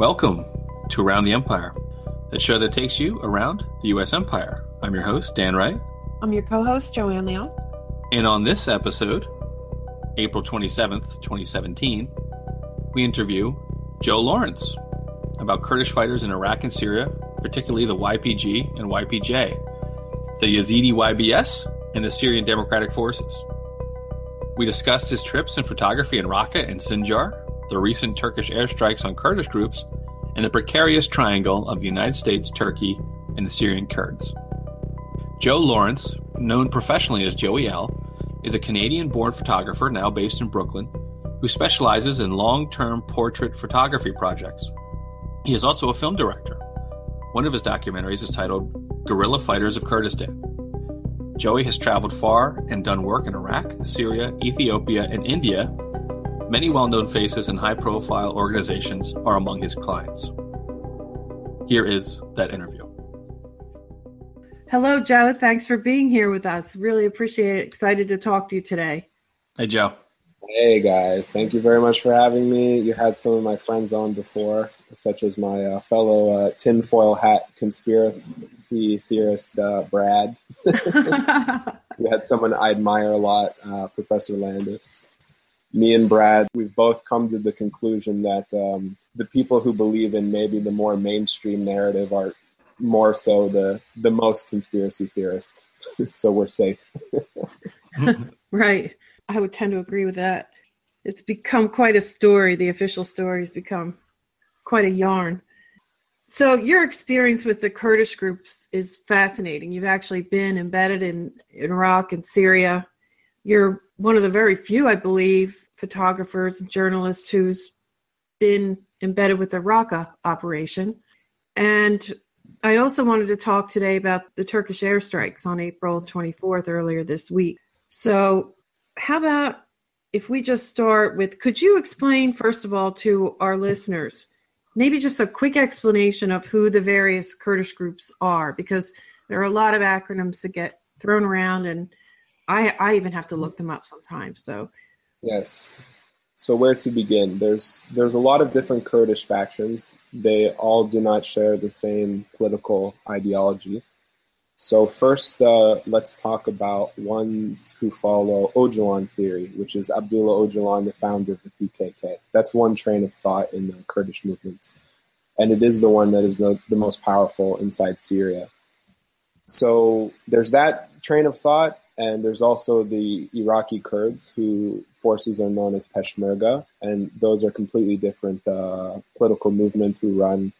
Welcome to Around the Empire, the show that takes you around the U.S. Empire. I'm your host, Dan Wright. I'm your co host, Joanne Leon. And on this episode, April 27th, 2017, we interview Joe Lawrence about Kurdish fighters in Iraq and Syria, particularly the YPG and YPJ, the Yazidi YBS, and the Syrian Democratic Forces. We discussed his trips in photography in Raqqa and Sinjar, the recent Turkish airstrikes on Kurdish groups, and the precarious triangle of the United States, Turkey, and the Syrian Kurds. Joe Lawrence, known professionally as Joey L., is a Canadian born photographer now based in Brooklyn who specializes in long term portrait photography projects. He is also a film director. One of his documentaries is titled Guerrilla Fighters of Kurdistan. Joey has traveled far and done work in Iraq, Syria, Ethiopia, and India. Many well known faces and high profile organizations are among his clients. Here is that interview. Hello, Joe. Thanks for being here with us. Really appreciate it. Excited to talk to you today. Hey, Joe. Hey, guys. Thank you very much for having me. You had some of my friends on before, such as my uh, fellow uh, tinfoil hat conspiracy theorist, uh, Brad. we had someone I admire a lot, uh, Professor Landis. Me and Brad, we've both come to the conclusion that um, the people who believe in maybe the more mainstream narrative are more so the the most conspiracy theorist. so we're safe. right. I would tend to agree with that. It's become quite a story. The official story has become quite a yarn. So your experience with the Kurdish groups is fascinating. You've actually been embedded in, in Iraq and Syria. You're one of the very few, I believe, photographers and journalists who's been embedded with the Raqqa operation. And I also wanted to talk today about the Turkish airstrikes on April 24th earlier this week. So how about if we just start with could you explain first of all to our listeners maybe just a quick explanation of who the various kurdish groups are because there are a lot of acronyms that get thrown around and i i even have to look them up sometimes so. Yes. So where to begin? There's there's a lot of different kurdish factions. They all do not share the same political ideology. So first, uh, let's talk about ones who follow Öcalan theory, which is Abdullah Öcalan, the founder of the PKK. That's one train of thought in the Kurdish movements, and it is the one that is the, the most powerful inside Syria. So there's that train of thought, and there's also the Iraqi Kurds, who forces are known as Peshmerga, and those are completely different uh, political movement who run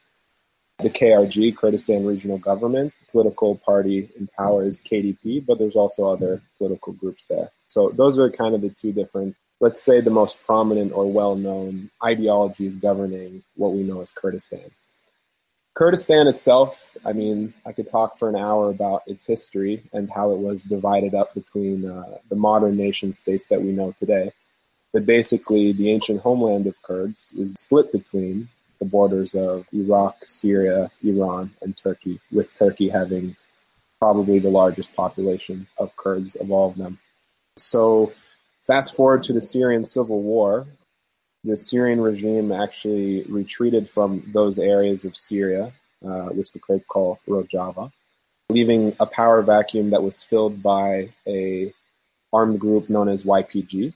the KRG, Kurdistan Regional Government, political party in power is KDP, but there's also other political groups there. So those are kind of the two different, let's say, the most prominent or well known ideologies governing what we know as Kurdistan. Kurdistan itself, I mean, I could talk for an hour about its history and how it was divided up between uh, the modern nation states that we know today. But basically, the ancient homeland of Kurds is split between the borders of Iraq, Syria, Iran, and Turkey, with Turkey having probably the largest population of Kurds of all of them. So, fast forward to the Syrian civil war, the Syrian regime actually retreated from those areas of Syria, uh, which the Kurds call Rojava, leaving a power vacuum that was filled by a armed group known as YPG,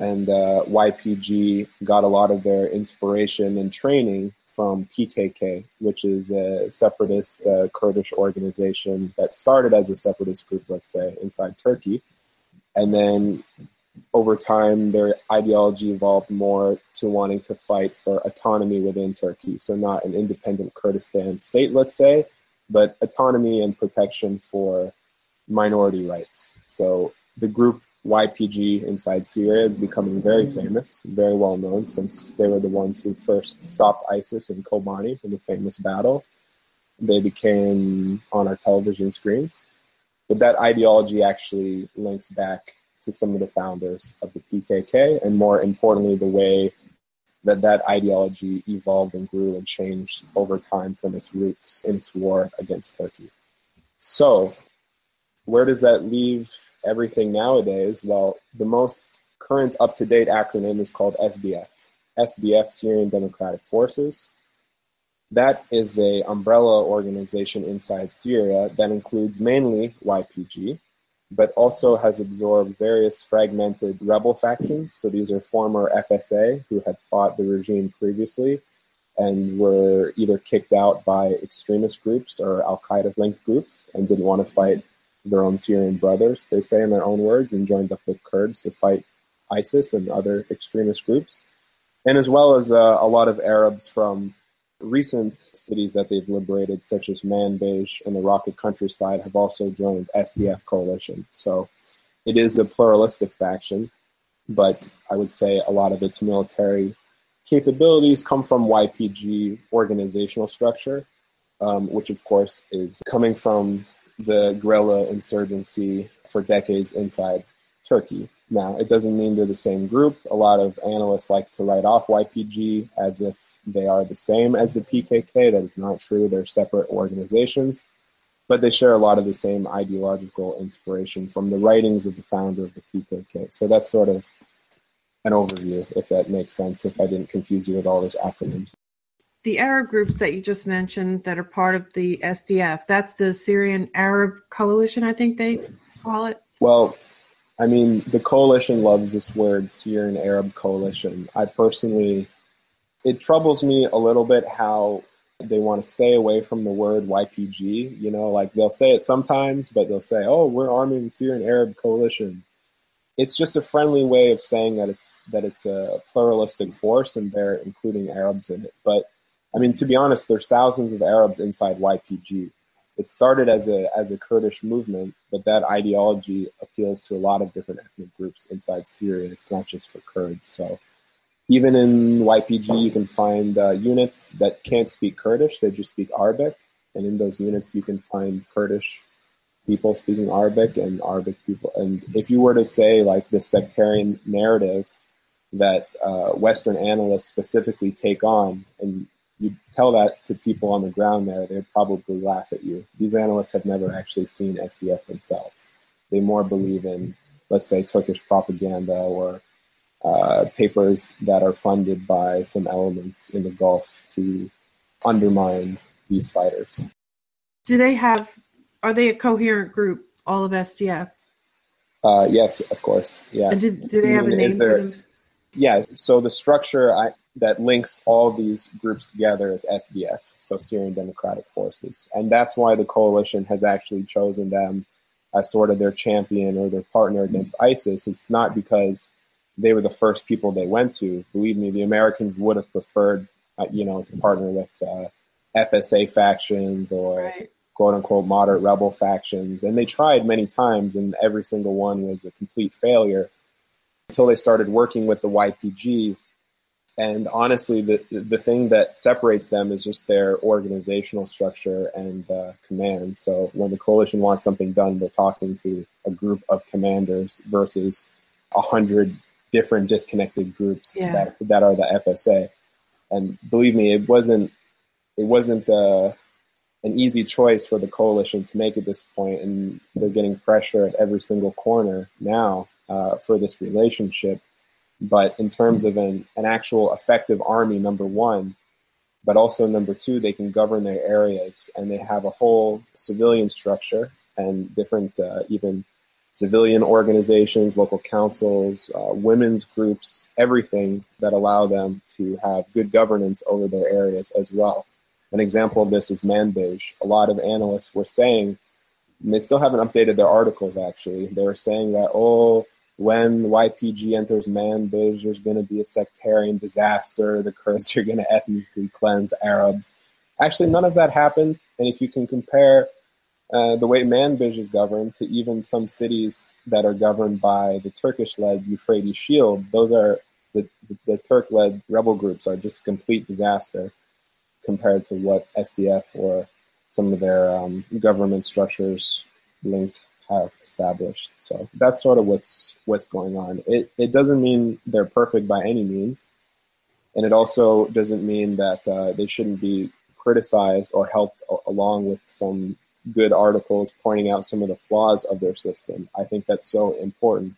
and uh, YPG got a lot of their inspiration and training from PKK, which is a separatist uh, Kurdish organization that started as a separatist group, let's say, inside Turkey. And then over time, their ideology evolved more to wanting to fight for autonomy within Turkey. So, not an independent Kurdistan state, let's say, but autonomy and protection for minority rights. So, the group YPG inside Syria is becoming very mm. famous, very well known, since they were the ones who first stopped ISIS in Kobani in the famous battle. They became on our television screens. But that ideology actually links back to some of the founders of the PKK, and more importantly, the way that that ideology evolved and grew and changed over time from its roots in its war against Turkey. So, where does that leave everything nowadays? Well, the most current up to date acronym is called SDF. SDF, Syrian Democratic Forces. That is a umbrella organization inside Syria that includes mainly YPG, but also has absorbed various fragmented rebel factions. So these are former FSA who had fought the regime previously and were either kicked out by extremist groups or Al Qaeda linked groups and didn't want to fight their own Syrian brothers, they say in their own words, and joined up with Kurds to fight ISIS and other extremist groups. And as well as uh, a lot of Arabs from recent cities that they've liberated, such as Manbij and the Raqqa countryside, have also joined SDF coalition. So it is a pluralistic faction, but I would say a lot of its military capabilities come from YPG organizational structure, um, which of course is coming from the guerrilla insurgency for decades inside Turkey. Now, it doesn't mean they're the same group. A lot of analysts like to write off YPG as if they are the same as the PKK. That is not true. They're separate organizations, but they share a lot of the same ideological inspiration from the writings of the founder of the PKK. So that's sort of an overview, if that makes sense, if I didn't confuse you with all those acronyms. The Arab groups that you just mentioned that are part of the SDF, that's the Syrian Arab Coalition, I think they call it. Well, I mean, the coalition loves this word, Syrian Arab Coalition. I personally, it troubles me a little bit how they want to stay away from the word YPG. You know, like they'll say it sometimes, but they'll say, oh, we're arming Syrian Arab Coalition it's just a friendly way of saying that it's that it's a pluralistic force and they're including Arabs in it. But I mean, to be honest, there's thousands of Arabs inside YPG. It started as a as a Kurdish movement, but that ideology appeals to a lot of different ethnic groups inside Syria. It's not just for Kurds. So even in YPG, you can find uh, units that can't speak Kurdish; they just speak Arabic, and in those units, you can find Kurdish people speaking Arabic and Arabic people. And if you were to say like the sectarian narrative that uh, Western analysts specifically take on, and you tell that to people on the ground there, they'd probably laugh at you. These analysts have never actually seen SDF themselves. They more believe in, let's say, Turkish propaganda or uh, papers that are funded by some elements in the Gulf to undermine these fighters. Do they have are they a coherent group? All of SDF. Uh, yes, of course. Yeah. do, do they have a name there, for them? Yeah. So the structure I, that links all these groups together is SDF, so Syrian Democratic Forces, and that's why the coalition has actually chosen them as sort of their champion or their partner against ISIS. It's not because they were the first people they went to. Believe me, the Americans would have preferred, uh, you know, to partner with uh, FSA factions or right quote unquote moderate rebel factions. And they tried many times, and every single one was a complete failure until they started working with the YPG. And honestly, the, the thing that separates them is just their organizational structure and uh, command. So when the coalition wants something done, they're talking to a group of commanders versus a hundred different disconnected groups yeah. that, that are the FSA. And believe me, it wasn't it wasn't uh, an easy choice for the coalition to make at this point, and they're getting pressure at every single corner now uh, for this relationship. But in terms of an, an actual effective army, number one, but also number two, they can govern their areas and they have a whole civilian structure and different uh, even civilian organizations, local councils, uh, women's groups, everything that allow them to have good governance over their areas as well. An example of this is Manbij. A lot of analysts were saying, and they still haven't updated their articles actually, they were saying that, oh, when YPG enters Manbij, there's going to be a sectarian disaster. The Kurds are going to ethnically cleanse Arabs. Actually, none of that happened. And if you can compare uh, the way Manbij is governed to even some cities that are governed by the Turkish-led Euphrates Shield, those are the, the, the Turk-led rebel groups are just a complete disaster compared to what SDF or some of their um, government structures linked have established. So that's sort of what's what's going on. It it doesn't mean they're perfect by any means, and it also doesn't mean that uh, they shouldn't be criticized or helped along with some good articles pointing out some of the flaws of their system. I think that's so important.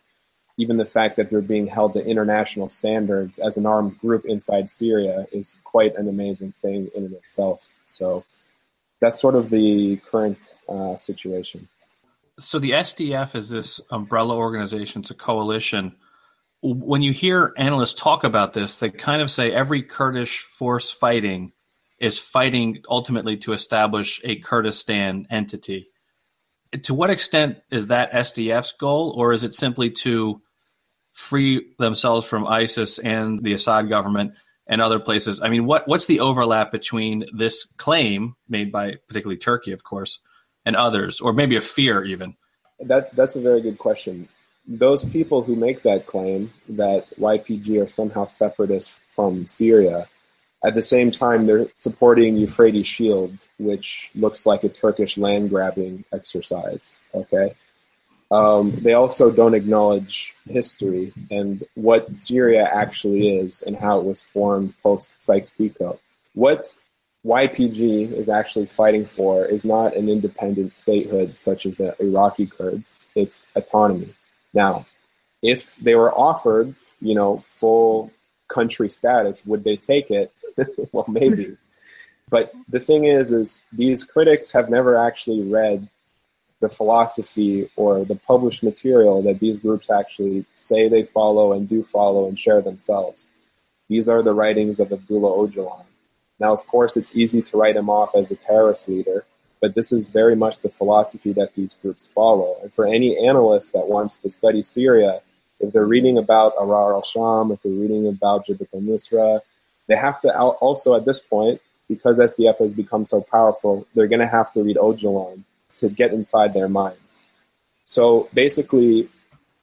even the fact that they're being held to international standards as an armed group inside Syria is quite an amazing thing in and itself. So that's sort of the current uh, situation. So the SDF is this umbrella organization, it's a coalition. When you hear analysts talk about this, they kind of say every Kurdish force fighting is fighting ultimately to establish a Kurdistan entity. To what extent is that SDF's goal, or is it simply to free themselves from ISIS and the Assad government and other places. I mean, what what's the overlap between this claim made by particularly Turkey, of course, and others, or maybe a fear even? That that's a very good question. Those people who make that claim that YPG are somehow separatists from Syria, at the same time they're supporting Euphrates Shield, which looks like a Turkish land grabbing exercise. Okay, um, they also don't acknowledge history and what Syria actually is and how it was formed post Sykes-Picot. What YPG is actually fighting for is not an independent statehood such as the Iraqi Kurds. It's autonomy. Now, if they were offered, you know, full country status, would they take it? well, maybe. but the thing is, is these critics have never actually read the philosophy or the published material that these groups actually say they follow and do follow and share themselves. These are the writings of Abdullah Öcalan. Now, of course, it's easy to write him off as a terrorist leader, but this is very much the philosophy that these groups follow. And for any analyst that wants to study Syria, if they're reading about Ahrar al-Sham, if they're reading about Jabhat al-Nusra, they have to also at this point, because SDF has become so powerful, they're going to have to read Öcalan to get inside their minds. So basically,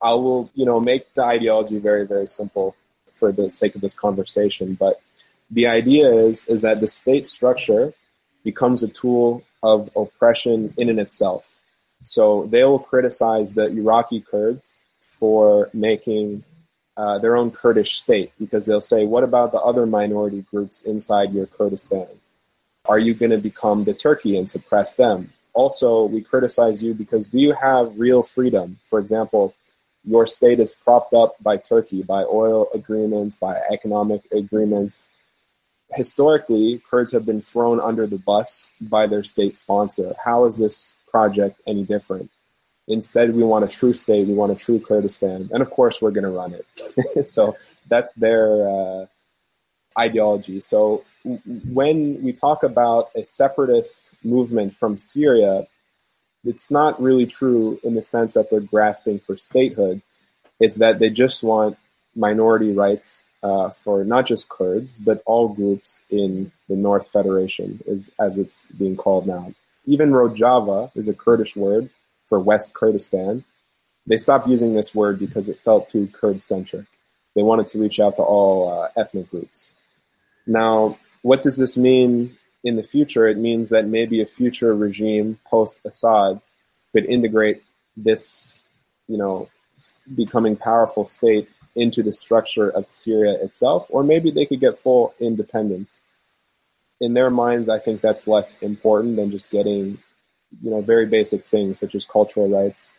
I will, you know, make the ideology very, very simple for the sake of this conversation. But the idea is is that the state structure becomes a tool of oppression in and itself. So they will criticize the Iraqi Kurds for making uh, their own Kurdish state because they'll say, "What about the other minority groups inside your Kurdistan? Are you going to become the Turkey and suppress them? also we criticize you because do you have real freedom? For example, your state is propped up by Turkey, by oil agreements, by economic agreements. Historically, Kurds have been thrown under the bus by their state sponsor. How is this project any different? Instead, we want a true state. We want a true Kurdistan, and of course, we're going to run it. so that's their uh, ideology. So when we talk about a separatist movement from Syria, it's not really true in the sense that they're grasping for statehood. It's that they just want minority rights uh, for not just Kurds, but all groups in the North Federation, is, as it's being called now. Even Rojava is a Kurdish word for West Kurdistan. They stopped using this word because it felt too Kurd centric. They wanted to reach out to all uh, ethnic groups. Now, what does this mean in the future? It means that maybe a future regime post Assad could integrate this, you know, becoming powerful state into the structure of Syria itself, or maybe they could get full independence. In their minds, I think that's less important than just getting, you know, very basic things such as cultural rights,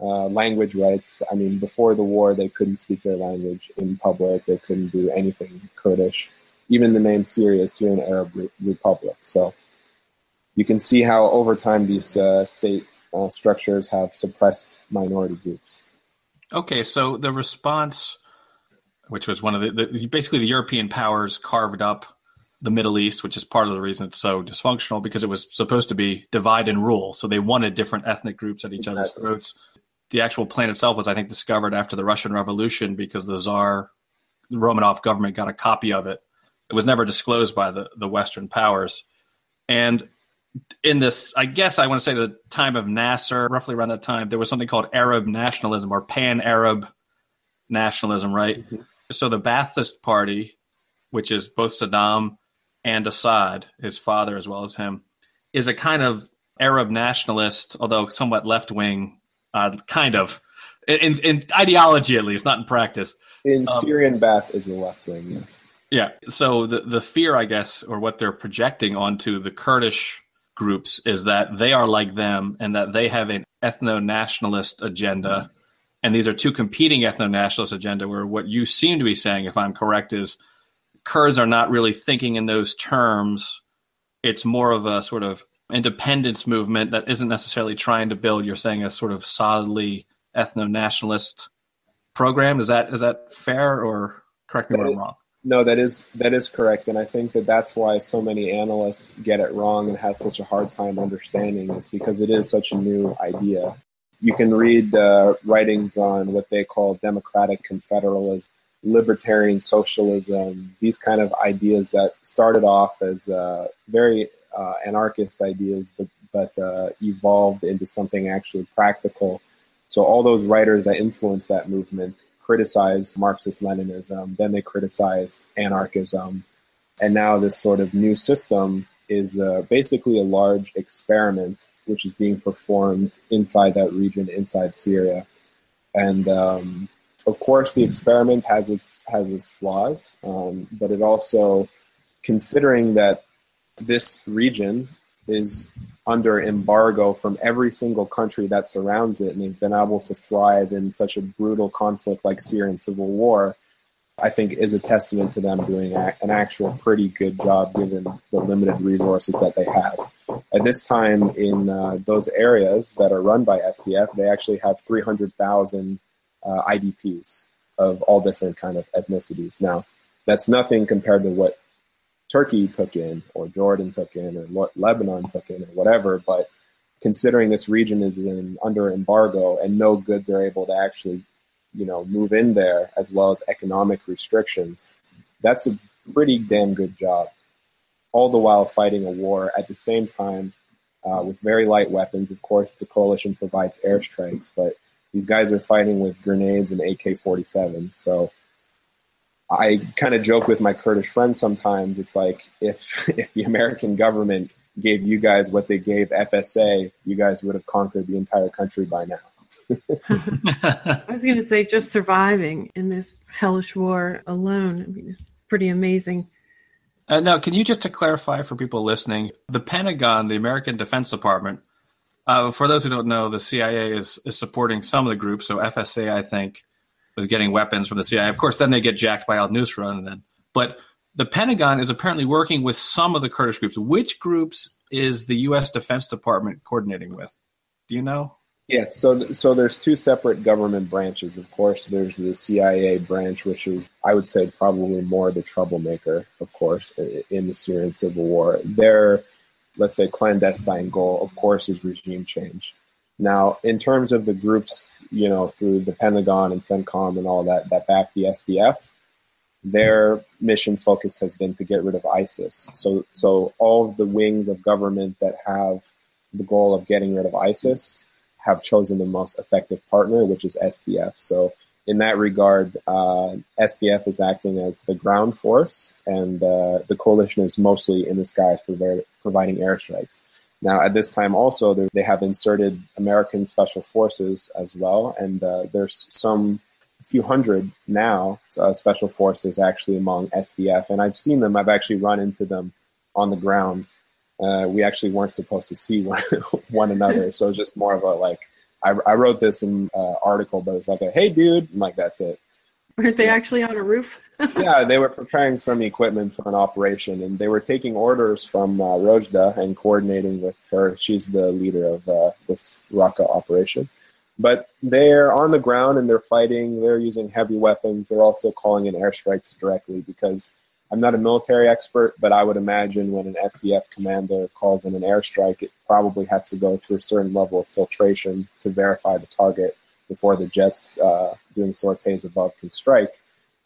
uh, language rights. I mean, before the war, they couldn't speak their language in public. They couldn't do anything Kurdish even the name Syria is Syrian Arab Re- Republic. So you can see how over time these uh, state uh, structures have suppressed minority groups. Okay, so the response, which was one of the, the basically the European powers carved up the Middle East, which is part of the reason it's so dysfunctional because it was supposed to be divide and rule. So they wanted different ethnic groups at each exactly. other's throats. The actual plan itself was, I think, discovered after the Russian Revolution because the Tsar, the Romanov government got a copy of it it was never disclosed by the, the Western powers. And in this, I guess I want to say the time of Nasser, roughly around that time, there was something called Arab nationalism or pan Arab nationalism, right? Mm-hmm. So the Ba'athist Party, which is both Saddam and Assad, his father as well as him, is a kind of Arab nationalist, although somewhat left wing, uh, kind of in, in, ideology at least, not in practice. In um, Syrian Ba'ath is a left wing, yes. Yeah. So the the fear, I guess, or what they're projecting onto the Kurdish groups is that they are like them and that they have an ethno nationalist agenda and these are two competing ethno-nationalist agenda. Where what you seem to be saying, if I'm correct, is Kurds are not really thinking in those terms. It's more of a sort of independence movement that isn't necessarily trying to build. You're saying a sort of solidly ethno-nationalist program. Is that is that fair, or correct me if I'm wrong? No, that is that is correct, and I think that that's why so many analysts get it wrong and have such a hard time understanding is because it is such a new idea. You can read uh, writings on what they call democratic confederalism, libertarian socialism, these kind of ideas that started off as uh, very uh, anarchist ideas, but but uh, evolved into something actually practical. So all those writers that influenced that movement criticized Marxist Leninism, then they criticized anarchism, and now this sort of new system is uh, basically a large experiment which is being performed inside that region, inside Syria, and um, of course the experiment has its has its flaws, um, but it also, considering that this region is under embargo from every single country that surrounds it, and they've been able to thrive in such a brutal conflict like Syrian civil war, I think is a testament to them doing an actual pretty good job given the limited resources that they have. At this time, in uh, those areas that are run by SDF, they actually have 300,000 uh, IDPs of all different kind of ethnicities. Now, that's nothing compared to what Turkey took in, or Jordan took in, or Lebanon took in, or whatever. But considering this region is in under embargo and no goods are able to actually, you know, move in there, as well as economic restrictions, that's a pretty damn good job. All the while fighting a war at the same time uh, with very light weapons. Of course, the coalition provides airstrikes, but these guys are fighting with grenades and AK 47. So I kind of joke with my Kurdish friends sometimes. It's like if if the American government gave you guys what they gave FSA, you guys would have conquered the entire country by now. I was going to say, just surviving in this hellish war alone, I mean, it's pretty amazing. Uh, now, can you just to clarify for people listening, the Pentagon, the American Defense Department, uh, for those who don't know, the CIA is is supporting some of the groups. So FSA, I think, was getting weapons from the CIA. Of course, then they get jacked by Al Nusra, and then but the Pentagon is apparently working with some of the Kurdish groups. Which groups is the U.S. Defense Department coordinating with? Do you know? Yes, so so there's two separate government branches. Of course, there's the CIA branch, which is I would say probably more the troublemaker, of course, in the Syrian civil war. Their let's say clandestine goal, of course, is regime change. Now, in terms of the groups, you know, through the Pentagon and CENTCOM and all that that back the SDF, their mission focus has been to get rid of ISIS. So, so all of the wings of government that have the goal of getting rid of ISIS have chosen the most effective partner, which is SDF. So, in that regard, uh, SDF is acting as the ground force, and uh, the coalition is mostly in the skies providing airstrikes. Now, at this time, also they have inserted American Special Forces as well, and uh, there's some few hundred now uh, Special Forces actually among SDF, and I've seen them. I've actually run into them on the ground. Uh, we actually weren't supposed to see one, one another, so it's just more of a like. I, I wrote this in uh, article, but it's like a hey dude, I'm like that's it. Weren't they actually on a roof? yeah, they were preparing some equipment for an operation, and they were taking orders from uh, Rojda and coordinating with her. She's the leader of uh, this Raqqa operation. But they're on the ground and they're fighting. They're using heavy weapons. They're also calling in airstrikes directly because I'm not a military expert, but I would imagine when an SDF commander calls in an airstrike, it probably has to go through a certain level of filtration to verify the target before the jets uh, doing sorties above can strike.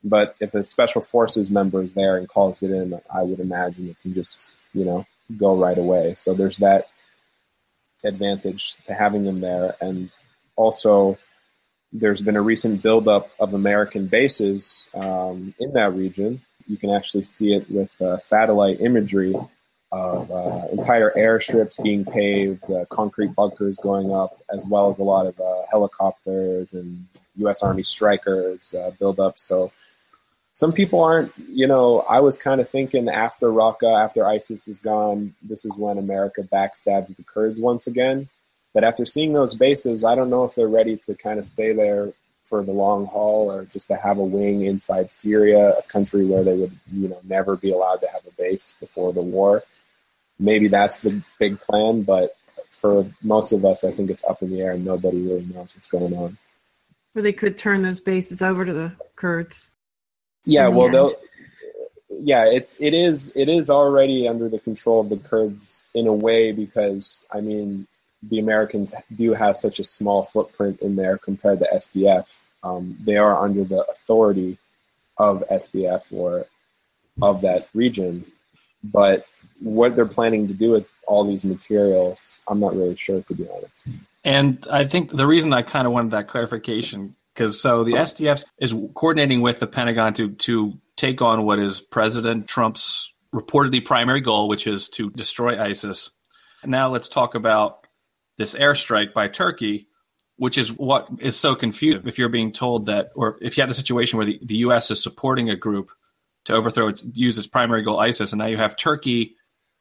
But if a special forces member is there and calls it in, I would imagine it can just, you know, go right away. So there's that advantage to having them there. And also, there's been a recent buildup of American bases um, in that region. You can actually see it with uh, satellite imagery of uh, entire airstrips being paved, uh, concrete bunkers going up, as well as a lot of uh, helicopters and U.S. Army Strykers uh, build up. So some people aren't, you know, I was kind of thinking after Raqqa, after ISIS is gone, this is when America backstabs the Kurds once again. But after seeing those bases, I don't know if they're ready to kind of stay there for the long haul or just to have a wing inside Syria, a country where they would, you know, never be allowed to have a base before the war. Maybe that's the big plan, but for most of us, I think it's up in the air and nobody really knows what's going on. Or they could turn those bases over to the Kurds. Yeah, well, they'll. Yeah, it's it is it is already under the control of the Kurds in a way because I mean the Americans do have such a small footprint in there compared to SDF. Um, they are under the authority of SDF or of that region, but what they're planning to do with all these materials, I'm not really sure to be honest. And I think the reason I kind of wanted that clarification because so the SDF is coordinating with the Pentagon to to take on what is President Trump's reportedly primary goal, which is to destroy ISIS. Now let's talk about this airstrike by Turkey, which is what is so confusing. If you're being told that, or if you have the situation where the, the U.S. is supporting a group to overthrow its use its primary goal, ISIS, and now you have Turkey.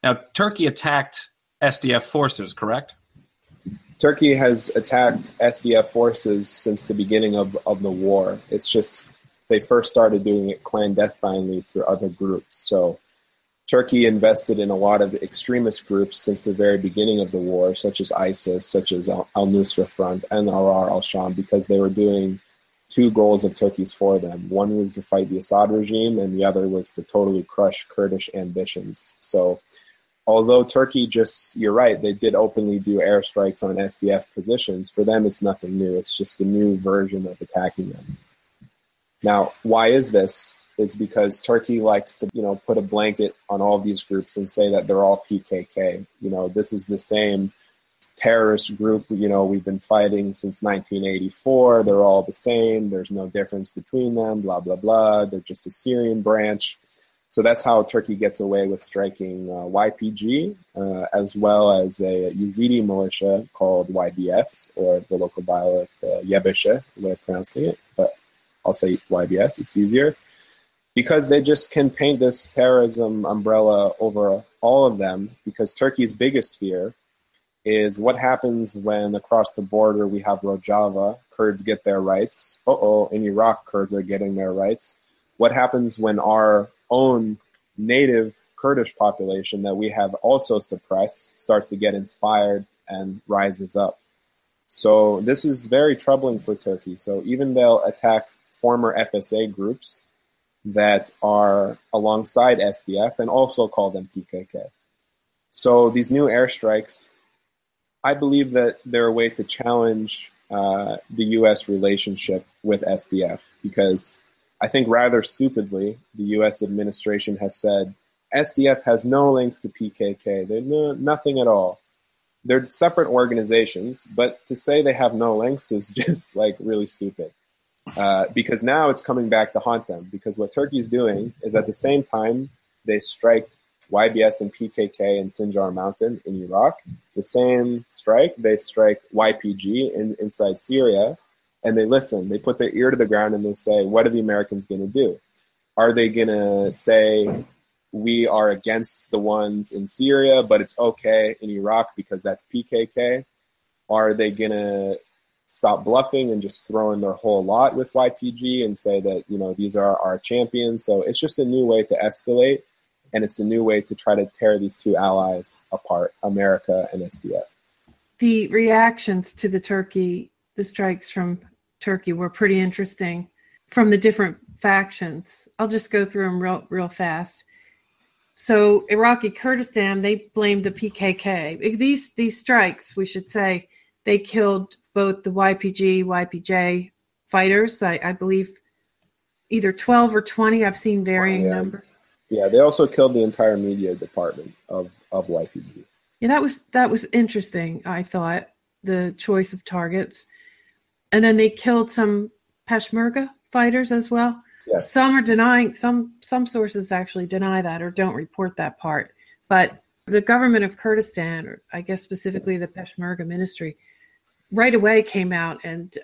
Now Turkey attacked SDF forces, correct? Turkey has attacked SDF forces since the beginning of, of the war. It's just they first started doing it clandestinely through other groups. So Turkey invested in a lot of extremist groups since the very beginning of the war, such as ISIS, such as Al Nusra Front, and Ahrar al Sham, because they were doing two goals of Turkey's for them. One was to fight the Assad regime, and the other was to totally crush Kurdish ambitions. So although Turkey just, you're right, they did openly do airstrikes on SDF positions, for them it's nothing new. It's just a new version of attacking them. Now, why is this? It's because Turkey likes to, you know, put a blanket on all these groups and say that they're all PKK. You know, this is the same terrorist group, you know, we've been fighting since 1984. They're all the same. There's no difference between them, blah, blah, blah. They're just a Syrian branch. So that's how Turkey gets away with striking uh, YPG, uh, as well as a Yazidi militia called YBS, or the local dialect uh, Yebeshe, way of pronouncing it. But I'll say YBS, it's easier. Because they just can paint this terrorism umbrella over all of them, because Turkey's biggest fear is what happens when across the border we have Rojava, Kurds get their rights. Uh oh, in Iraq, Kurds are getting their rights. What happens when our own native Kurdish population that we have also suppressed starts to get inspired and rises up. So this is very troubling for Turkey. So even they'll attack former FSA groups that are alongside SDF and also call them PKK. So these new airstrikes, I believe that they're a way to challenge uh, the U.S. relationship with SDF because I think rather stupidly, the U.S. administration has said SDF has no links to PKK. They're no, nothing at all. They're separate organizations, but to say they have no links is just like really stupid. Uh, because now it's coming back to haunt them. Because what Turkey's doing is at the same time they striked YBS and PKK in Sinjar Mountain in Iraq. The same strike they strike YPG in, inside Syria, and they listen. They put their ear to the ground and they say, what are the Americans going to do? Are they going to say, we are against the ones in Syria, but it's okay in Iraq because that's PKK? Are they going to stop bluffing and just throw in their whole lot with YPG and say that, you know, these are our champions? So it's just a new way to escalate, and it's a new way to try to tear these two allies apart, America and SDF. The reactions to the Turkey, the strikes from Turkey were pretty interesting from the different factions. I'll just go through them real real fast. So Iraqi Kurdistan, they blamed the PKK. These these strikes, we should say, they killed both the YPG, YPJ fighters. I, I believe either twelve or twenty. I've seen varying yeah. numbers. Yeah, they also killed the entire media department of of YPG. Yeah, that was that was interesting. I thought the choice of targets and then they killed some Peshmerga fighters as well. Yes. Some are denying some some sources actually deny that or don't report that part. But the government of Kurdistan, or I guess specifically the Peshmerga ministry, right away came out and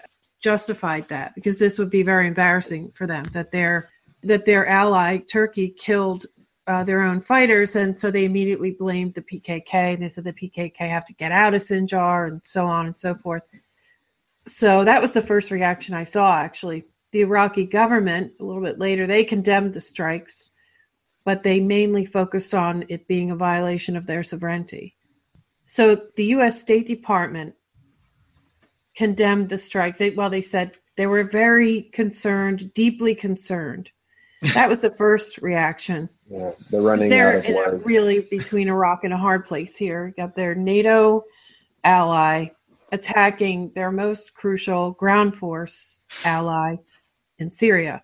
justified that because this would be very embarrassing for them that their that their ally Turkey killed uh, their own fighters, and so they immediately blamed the PKK. And they said the PKK have to get out of Sinjar and so on and so forth. So that was the first reaction I saw, actually. The Iraqi government, a little bit later, they condemned the strikes, but they mainly focused on it being a violation of their sovereignty. So the U.S. State Department condemned the strike. They, well, they said they were very concerned, deeply concerned. That was the first reaction. Yeah, they're running They're out of words. really between a rock and a hard place here. Got their NATO ally attacking their most crucial ground force ally in Syria.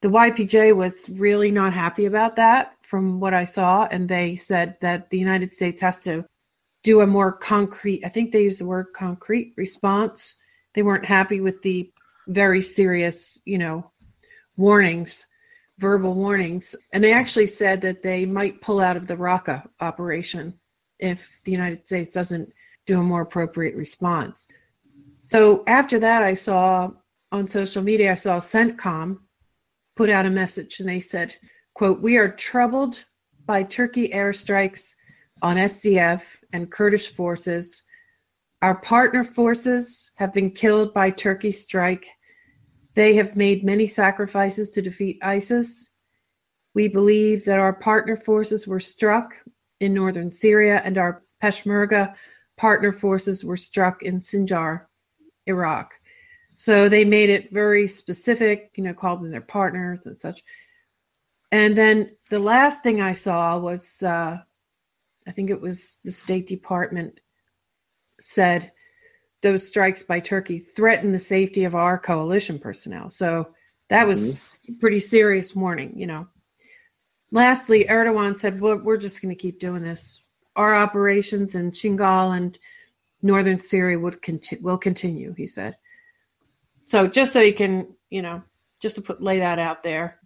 The YPJ was really not happy about that from what I saw, and they said that the United States has to do a more concrete, I think they used the word concrete response. They weren't happy with the very serious, you know, warnings, verbal warnings. And they actually said that they might pull out of the Raqqa operation if the United States doesn't do a more appropriate response. So after that, I saw on social media, I saw CENTCOM put out a message and they said, quote, we are troubled by Turkey airstrikes on SDF and Kurdish forces. Our partner forces have been killed by Turkey strike. They have made many sacrifices to defeat ISIS. We believe that our partner forces were struck in northern Syria and our Peshmerga partner forces were struck in Sinjar, Iraq. So they made it very specific, you know, called them their partners and such. And then the last thing I saw was, uh, I think it was the State Department said those strikes by Turkey threaten the safety of our coalition personnel. So that was a pretty serious warning, you know. Lastly, Erdogan said, well, we're just going to keep doing this. Our operations in Shingal and northern Syria would conti- will continue, he said. So just so you can, you know, just to put lay that out there.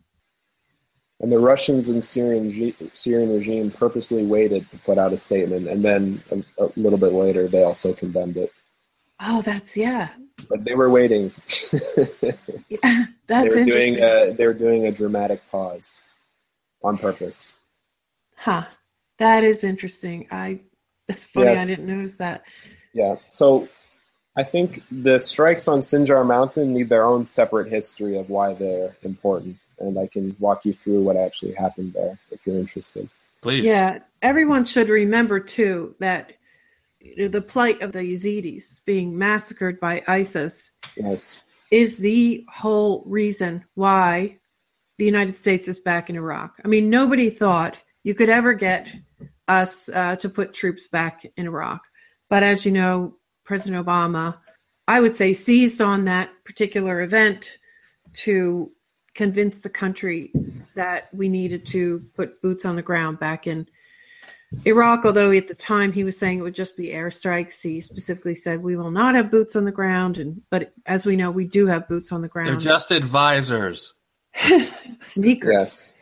And the Russians and Syrian Syrian regime purposely waited to put out a statement, and then a, a little bit later they also condemned it. Oh, that's yeah, But they were waiting. yeah that's they were interesting. doing a, they were doing a dramatic pause on purpose. huh? That is interesting. I that's funny. Yes. I didn't notice that. Yeah. So I think the strikes on Sinjar Mountain need their own separate history of why they're important, and I can walk you through what actually happened there if you're interested. Please. Yeah, everyone should remember too that you know, the plight of the Yazidis being massacred by ISIS Yes. is the whole reason why the United States is back in Iraq. I mean, nobody thought you could ever get us uh, to put troops back in Iraq. But as you know, President Obama, I would say, seized on that particular event to convince the country that we needed to put boots on the ground back in Iraq, although at the time he was saying it would just be airstrikes, he specifically said we will not have boots on the ground. And but as we know, we do have boots on the ground. They're just advisors. sneakers, Yes.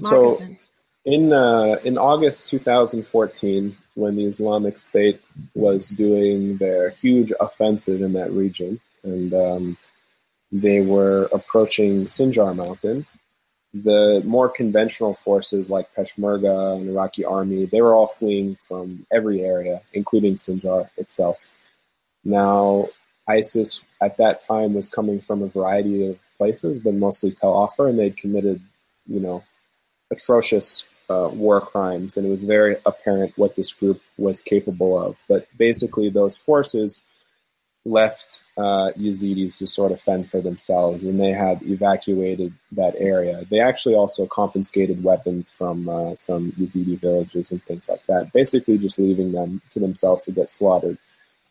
So moccasins. In uh, in August 2014, when the Islamic State was doing their huge offensive in that region, and um, they were approaching Sinjar Mountain, the more conventional forces like Peshmerga and Iraqi army, they were all fleeing from every area, including Sinjar itself. Now, ISIS at that time was coming from a variety of places, but mostly Tel Afar, and they'd committed, you know, atrocious uh, war crimes, and it was very apparent what this group was capable of. But basically, those forces left uh, Yazidis to sort of fend for themselves, and they had evacuated that area. They actually also confiscated weapons from uh, some Yazidi villages and things like that, basically just leaving them to themselves to get slaughtered.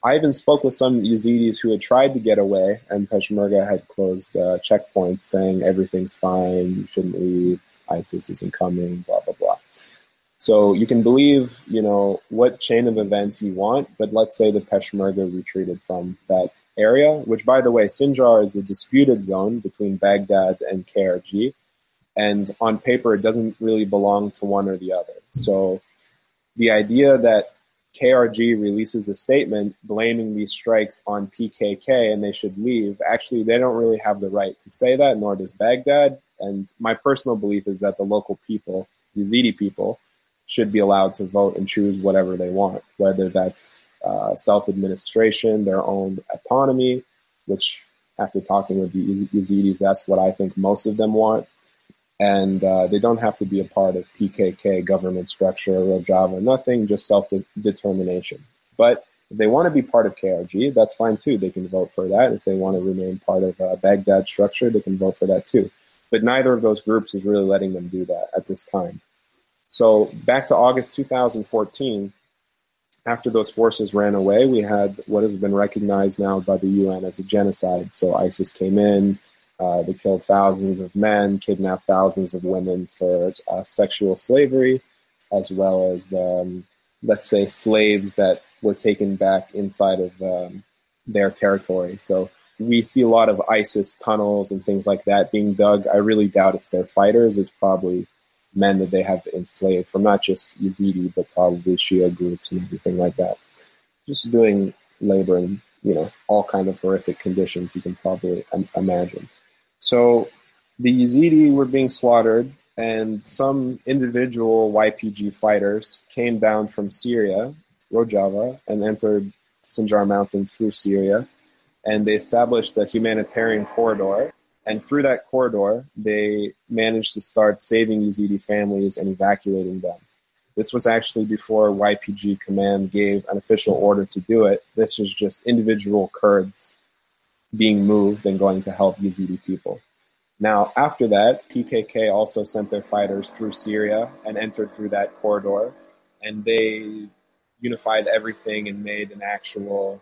I even spoke with some Yazidis who had tried to get away, and Peshmerga had closed uh, checkpoints saying everything's fine, you shouldn't leave, ISIS isn't coming, blah, blah, blah. So you can believe, you know, what chain of events you want, but let's say the Peshmerga retreated from that area, which, by the way, Sinjar is a disputed zone between Baghdad and KRG, and on paper it doesn't really belong to one or the other. So the idea that KRG releases a statement blaming these strikes on PKK and they should leave, actually, they don't really have the right to say that, nor does Baghdad. And my personal belief is that the local people, Yazidi people, should be allowed to vote and choose whatever they want, whether that's uh, self administration, their own autonomy, which, after talking with the Yazidis, that's what I think most of them want. And uh, they don't have to be a part of PKK government structure or Rojava, nothing, just self determination. But if they want to be part of KRG, that's fine too. They can vote for that. If they want to remain part of uh, Baghdad structure, they can vote for that too. But neither of those groups is really letting them do that at this time. So back to August 2014, after those forces ran away, we had what has been recognized now by the UN as a genocide. So ISIS came in, uh, they killed thousands of men, kidnapped thousands of women for uh, sexual slavery, as well as, um, let's say, slaves that were taken back inside of um, their territory. So we see a lot of ISIS tunnels and things like that being dug. I really doubt it's their fighters. It's probably men that they have enslaved from not just Yazidi, but probably Shia groups and everything like that. Just doing labor in, you know, all kind of horrific conditions you can probably imagine. So the Yazidi were being slaughtered, and some individual YPG fighters came down from Syria, Rojava, and entered Sinjar Mountain through Syria, and they established a humanitarian corridor and through that corridor, they managed to start saving Yazidi families and evacuating them. This was actually before YPG command gave an official order to do it. This was just individual Kurds being moved and going to help Yazidi people. Now, after that, PKK also sent their fighters through Syria and entered through that corridor, and they unified everything and made an actual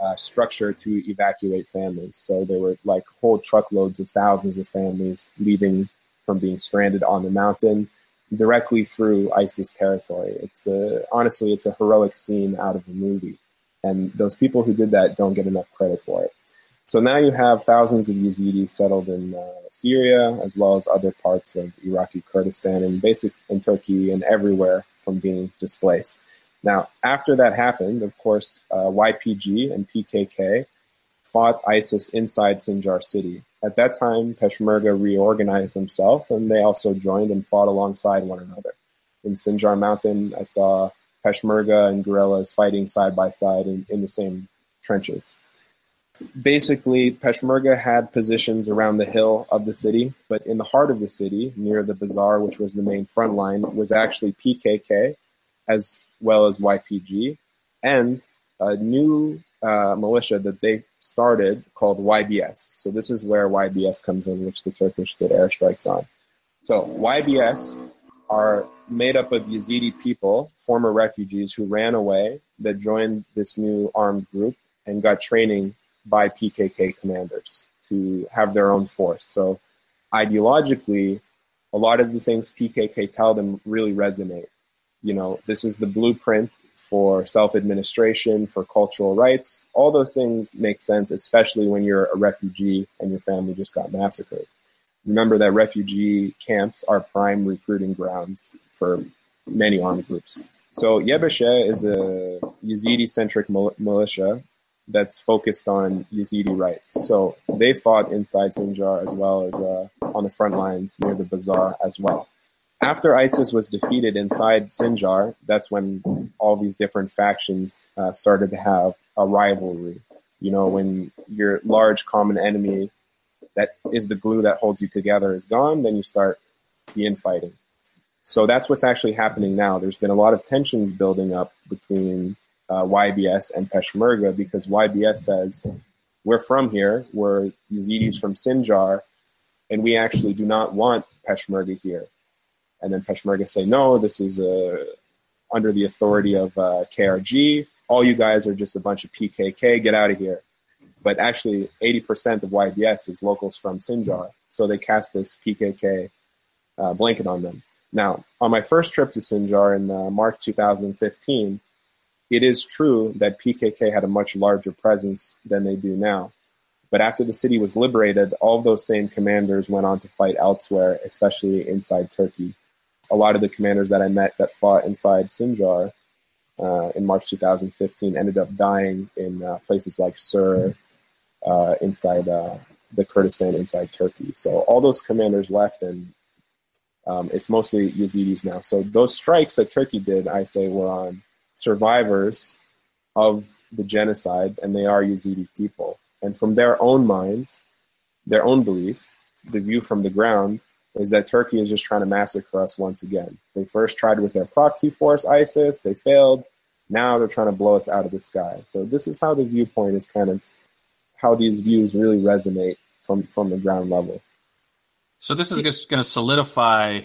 uh, structure to evacuate families. So there were like whole truckloads of thousands of families leaving from being stranded on the mountain directly through ISIS territory. It's a, honestly, it's a heroic scene out of a movie. And those people who did that don't get enough credit for it. So now you have thousands of Yazidis settled in uh, Syria, as well as other parts of Iraqi Kurdistan and basic in Turkey and everywhere from being displaced. Now, after that happened, of course, uh, YPG and PKK fought ISIS inside Sinjar city. At that time, Peshmerga reorganized themselves and they also joined and fought alongside one another. In Sinjar Mountain, I saw Peshmerga and guerrillas fighting side by side in, in the same trenches. Basically, Peshmerga had positions around the hill of the city, but in the heart of the city, near the bazaar, which was the main front line, was actually PKK, as well as YPG, and a new uh, militia that they started called YBS. So this is where YBS comes in, which the Turkish did airstrikes on. So YBS are made up of Yazidi people, former refugees who ran away, that joined this new armed group and got training by PKK commanders to have their own force. So ideologically, a lot of the things PKK tell them really resonate you know, this is the blueprint for self administration, for cultural rights. All those things make sense, especially when you're a refugee and your family just got massacred. Remember that refugee camps are prime recruiting grounds for many armed groups. So Yebeshe is a Yazidi centric militia that's focused on Yazidi rights. So they fought inside Sinjar as well as uh, on the front lines near the bazaar as well after ISIS was defeated inside Sinjar, that's when all these different factions uh, started to have a rivalry. You know, when your large common enemy that is the glue that holds you together is gone, then you start the infighting. So that's what's actually happening now. There's been a lot of tensions building up between uh, YBS and Peshmerga because YBS says, We're from here, we're Yazidis from Sinjar, and we actually do not want Peshmerga here and then Peshmerga say, no, this is uh, under the authority of uh, KRG. All you guys are just a bunch of PKK. Get out of here. But actually, 80% of YBS is locals from Sinjar. So they cast this PKK uh, blanket on them. Now, on my first trip to Sinjar in uh, March 2015, it is true that PKK had a much larger presence than they do now. But after the city was liberated, all those same commanders went on to fight elsewhere, especially inside Turkey a lot of the commanders that I met that fought inside Sinjar uh, in March 2015 ended up dying in uh, places like Sur, uh, inside uh, the Kurdistan, inside Turkey. So all those commanders left, and um, it's mostly Yazidis now. So those strikes that Turkey did, I say, were on survivors of the genocide, and they are Yazidi people. And from their own minds, their own belief, the view from the ground is that Turkey is just trying to massacre us once again. They first tried with their proxy force, ISIS, they failed. Now they're trying to blow us out of the sky. So this is how the viewpoint is kind of how these views really resonate from, from the ground level. So this is just going to solidify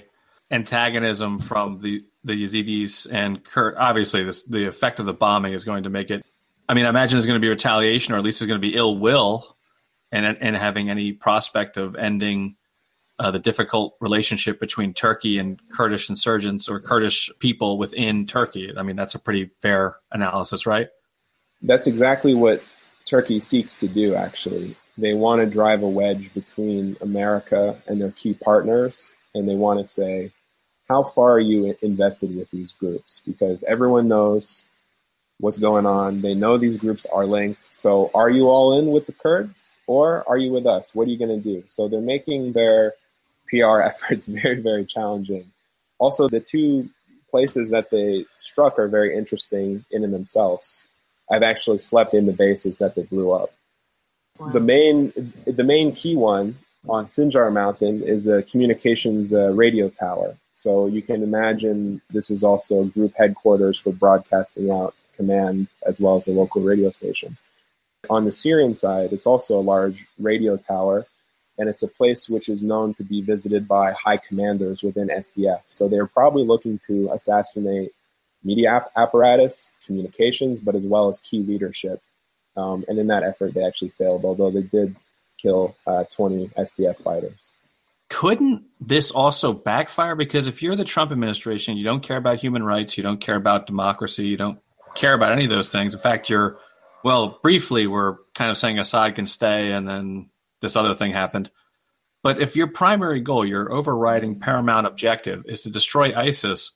antagonism from the, the Yazidis and Kurt. Obviously, this, the effect of the bombing is going to make it. I mean, I imagine there's going to be retaliation, or at least there's going to be ill will, and and having any prospect of ending uh, the difficult relationship between Turkey and Kurdish insurgents or Kurdish people within Turkey. I mean, that's a pretty fair analysis, right? That's exactly what Turkey seeks to do, actually. They want to drive a wedge between America and their key partners, and they want to say, how far are you invested with these groups? Because everyone knows what's going on. They know these groups are linked. So are you all in with the Kurds or are you with us? What are you going to do? So they're making their PR efforts very, very challenging. Also, the two places that they struck are very interesting in and themselves. I've actually slept in the bases that they blew up. Wow. The main, the main key one on Sinjar Mountain is a communications uh, radio tower. So you can imagine this is also a group headquarters for broadcasting out command as well as a local radio station. On the Syrian side, it's also a large radio tower and it's a place which is known to be visited by high commanders within SDF. So they're probably looking to assassinate media ap- apparatus, communications, but as well as key leadership. Um, and in that effort, they actually failed, although they did kill uh, 20 SDF fighters. Couldn't this also backfire? Because if you're the Trump administration, you don't care about human rights, you don't care about democracy, you don't care about any of those things. In fact, you're, well, briefly, we're kind of saying Assad can stay and then this other thing happened. But if your primary goal, your overriding paramount objective is to destroy ISIS,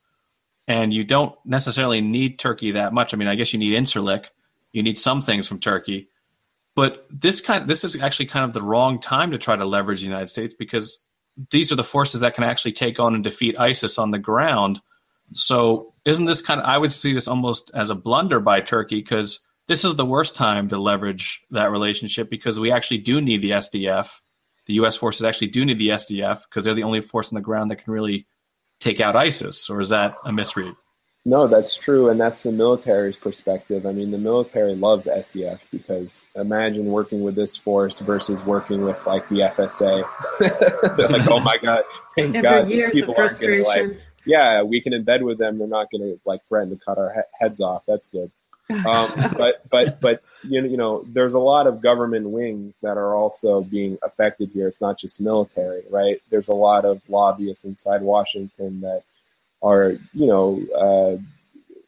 and you don't necessarily need Turkey that much. I mean, I guess you need Incirlik, you need some things from Turkey, but this kind this is actually kind of the wrong time to try to leverage the United States because these are the forces that can actually take on and defeat ISIS on the ground. So, isn't this kind of I would see this almost as a blunder by Turkey because this is the worst time to leverage that relationship because we actually do need the SDF. The U.S. forces actually do need the SDF because they're the only force on the ground that can really take out ISIS. Or is that a misread? No, that's true, and that's the military's perspective. I mean, the military loves SDF because imagine working with this force versus working with like the FSA. They're like, oh my god, thank God, these people aren't going to like. Yeah, we can embed with them. They're not going to like threaten to cut our he- heads off. That's good. Um, but but but you know, you know, there's a lot of government wings that are also being affected here. It's not just military, right? There's a lot of lobbyists inside Washington that are, you know, uh,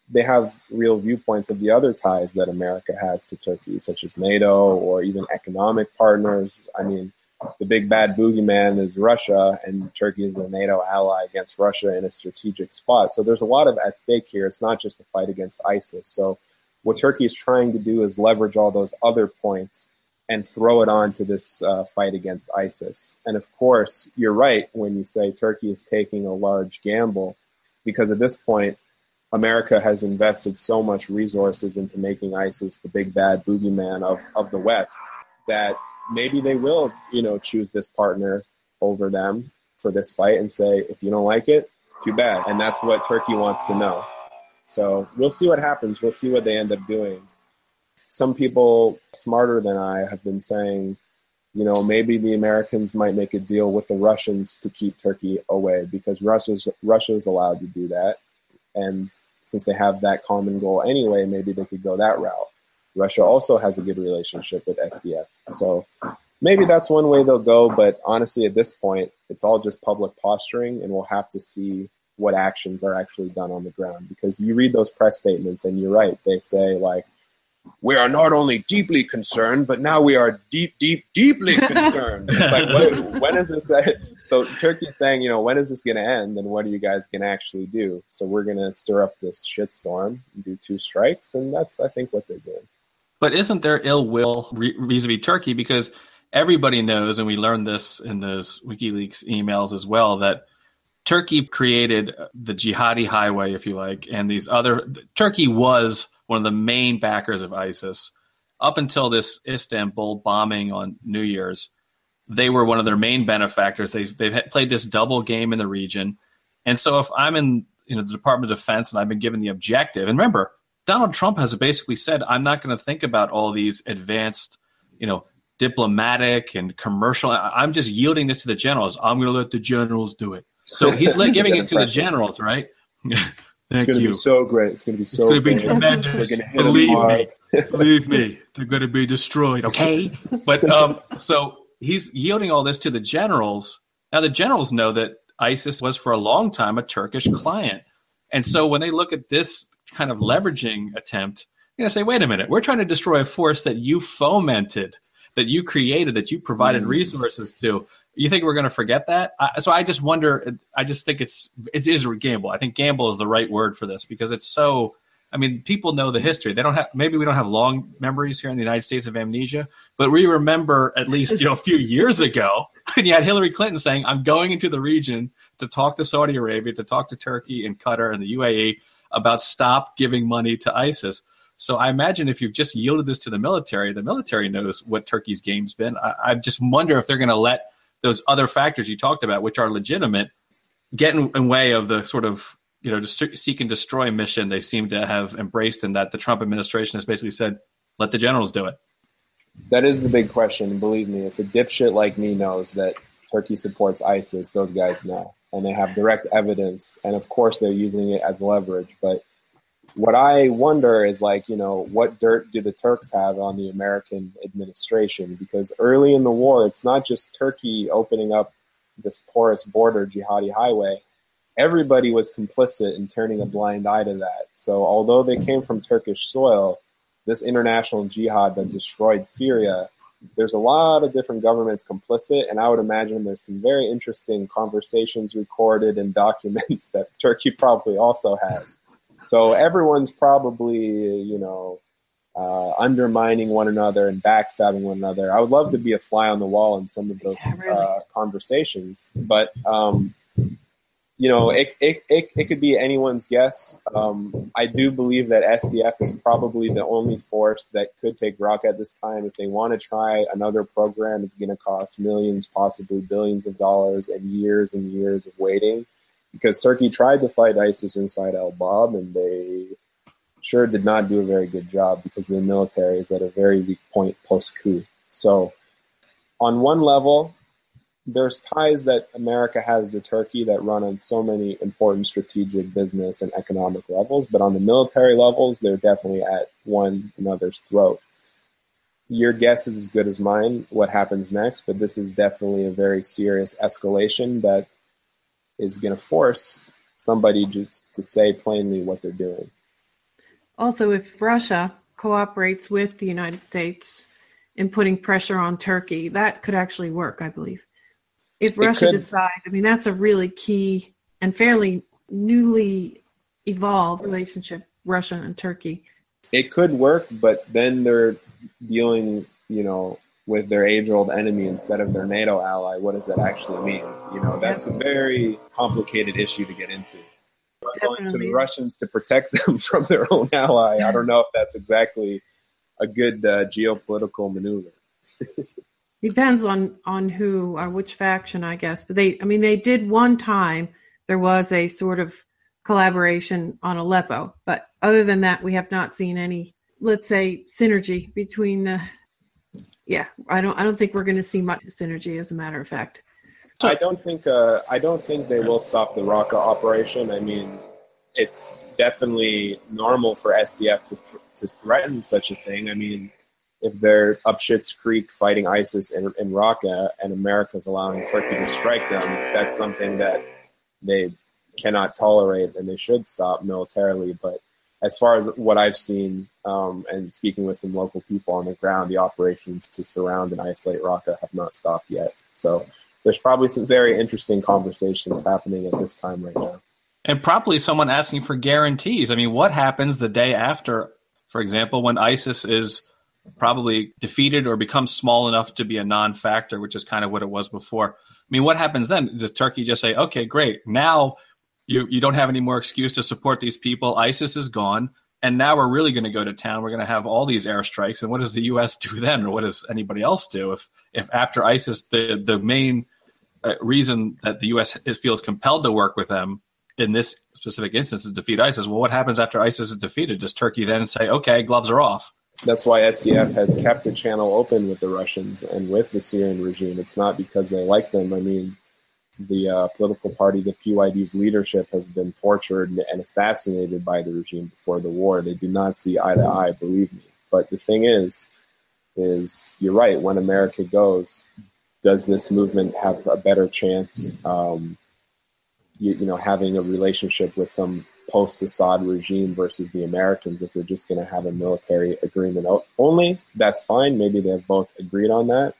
they have real viewpoints of the other ties that America has to Turkey, such as NATO or even economic partners. I mean, the big bad boogeyman is Russia, and Turkey is a NATO ally against Russia in a strategic spot. So there's a lot of at stake here. It's not just a fight against ISIS. So what Turkey is trying to do is leverage all those other points and throw it on to this uh, fight against ISIS. And of course, you're right when you say Turkey is taking a large gamble, because at this point, America has invested so much resources into making ISIS the big bad boogeyman of, of the West that maybe they will, you know, choose this partner over them for this fight and say, if you don't like it, too bad. And that's what Turkey wants to know. So we'll see what happens. We'll see what they end up doing. Some people smarter than I have been saying, you know, maybe the Americans might make a deal with the Russians to keep Turkey away because Russia's Russia's allowed to do that. And since they have that common goal anyway, maybe they could go that route. Russia also has a good relationship with SDF. So maybe that's one way they'll go, but honestly at this point, it's all just public posturing and we'll have to see what actions are actually done on the ground because you read those press statements and you're right they say like we are not only deeply concerned but now we are deep deep deeply concerned. It's like what, when is this so turkey's saying you know when is this going to end and what are you guys going to actually do? So we're going to stir up this shitstorm and do two strikes and that's i think what they're doing. But isn't there ill will vis-a-vis turkey? Because everybody knows and we learned this in those wikileaks emails as well that Turkey created the jihadi highway, if you like, and these other. Turkey was one of the main backers of ISIS. Up until this Istanbul bombing on New Year's, they were one of their main benefactors. They've, they've played this double game in the region. And so if I'm in you know, the Department of Defense and I've been given the objective, and remember, Donald Trump has basically said, I'm not going to think about all these advanced, you know, diplomatic and commercial. I'm just yielding this to the generals. I'm going to let the generals do it. So he's giving it to the generals, right? Thank it's going to be so great. It's going to be so. It's going to be tremendous. Believe me, believe me, they're going to be destroyed. Okay, but um, so he's yielding all this to the generals. Now the generals know that ISIS was for a long time a Turkish client, and so when they look at this kind of leveraging attempt, they're going to say, "Wait a minute, we're trying to destroy a force that you fomented, that you created, that you provided mm. resources to." You think we're going to forget that? Uh, so I just wonder. I just think it's it is a gamble. I think gamble is the right word for this because it's so. I mean, people know the history. They don't have maybe we don't have long memories here in the United States of amnesia, but we remember at least you know a few years ago when you had Hillary Clinton saying, "I'm going into the region to talk to Saudi Arabia, to talk to Turkey and Qatar and the UAE about stop giving money to ISIS." So I imagine if you've just yielded this to the military, the military knows what Turkey's game's been. I, I just wonder if they're going to let those other factors you talked about, which are legitimate, get in, in way of the sort of you know seek and destroy mission they seem to have embraced, and that the Trump administration has basically said, let the generals do it. That is the big question. Believe me, if a dipshit like me knows that Turkey supports ISIS, those guys know, and they have direct evidence, and of course they're using it as leverage, but what I wonder is like, you know, what dirt do the Turks have on the American administration? Because early in the war, it's not just Turkey opening up this porous border jihadi highway. Everybody was complicit in turning a blind eye to that. So, although they came from Turkish soil, this international jihad that destroyed Syria, there's a lot of different governments complicit, and I would imagine there's some very interesting conversations recorded and documents that Turkey probably also has. So everyone's probably, you know, uh, undermining one another and backstabbing one another. I would love to be a fly on the wall in some of those yeah, really. uh, conversations, but um, you know, it, it, it, it, could be anyone's guess. Um, I do believe that SDF is probably the only force that could take at this time. If they want to try another program, it's going to cost millions, possibly billions of dollars, and years and years of waiting because Turkey tried to fight ISIS inside Al Bab and they sure did not do a very good job because the military is at a very weak point post coup. So, on one level, there's ties that America has to Turkey that run on so many important strategic business and economic levels, but on the military levels, they're definitely at one another's throat. Your guess is as good as mine what happens next, but this is definitely a very serious escalation that is going to force somebody just to say plainly what they're doing. Also, if Russia cooperates with the United States in putting pressure on Turkey, that could actually work, I believe. If Russia decides, I mean, that's a really key and fairly newly evolved relationship, Russia and Turkey. It could work, but then they're dealing, you know, with their age old enemy instead of their NATO ally, what does that actually mean? You know, that's a very complicated issue to get into. Going to the Russians to protect them from their own ally, I don't know if that's exactly a good uh, geopolitical maneuver. Depends on on who or which faction, I guess. But they, I mean, they did one time. There was a sort of collaboration on Aleppo, but other than that, we have not seen any, let's say, synergy between the yeah, I don't I don't think we're going to see much synergy. As a matter of fact, I don't think uh, I don't think they will stop the Raqqa operation. I mean, it's definitely normal for SDF to th- to threaten such a thing. I mean, if they're up Shit's Creek fighting ISIS in, in Raqqa and America's allowing Turkey to strike them, that's something that they cannot tolerate and they should stop militarily. But as far as what I've seen um, and speaking with some local people on the ground, the operations to surround and isolate Raqqa have not stopped yet. So there's probably some very interesting conversations happening at this time right now. And probably someone asking for guarantees. I mean, what happens the day after, for example, when ISIS is probably defeated or becomes small enough to be a non factor, which is kind of what it was before? I mean, what happens then? Does Turkey just say, okay, great, now you, you don't have any more excuse to support these people. ISIS is gone. and now we're really going to go to town. We're going to have all these airstrikes, and what does the U.S. do then, or what does anybody else do if if after ISIS the the main uh, reason that the U.S. feels compelled to work with them in this specific instance is defeat ISIS? Well, what happens after ISIS is defeated? Does Turkey then say, "Okay, gloves are off"? That's why SDF has kept the channel open with the Russians and with the Syrian regime. It's not because they like them. I mean, the uh, political party, the PYD's leadership, has been tortured and assassinated by the regime before the war. They do not see eye to eye, believe me. But the thing is, is you're right. When America goes, does this movement have a better chance? Um, you, you know, having a relationship with some post-Assad regime versus the Americans if they're just going to have a military agreement only. That's fine. Maybe they've both agreed on that,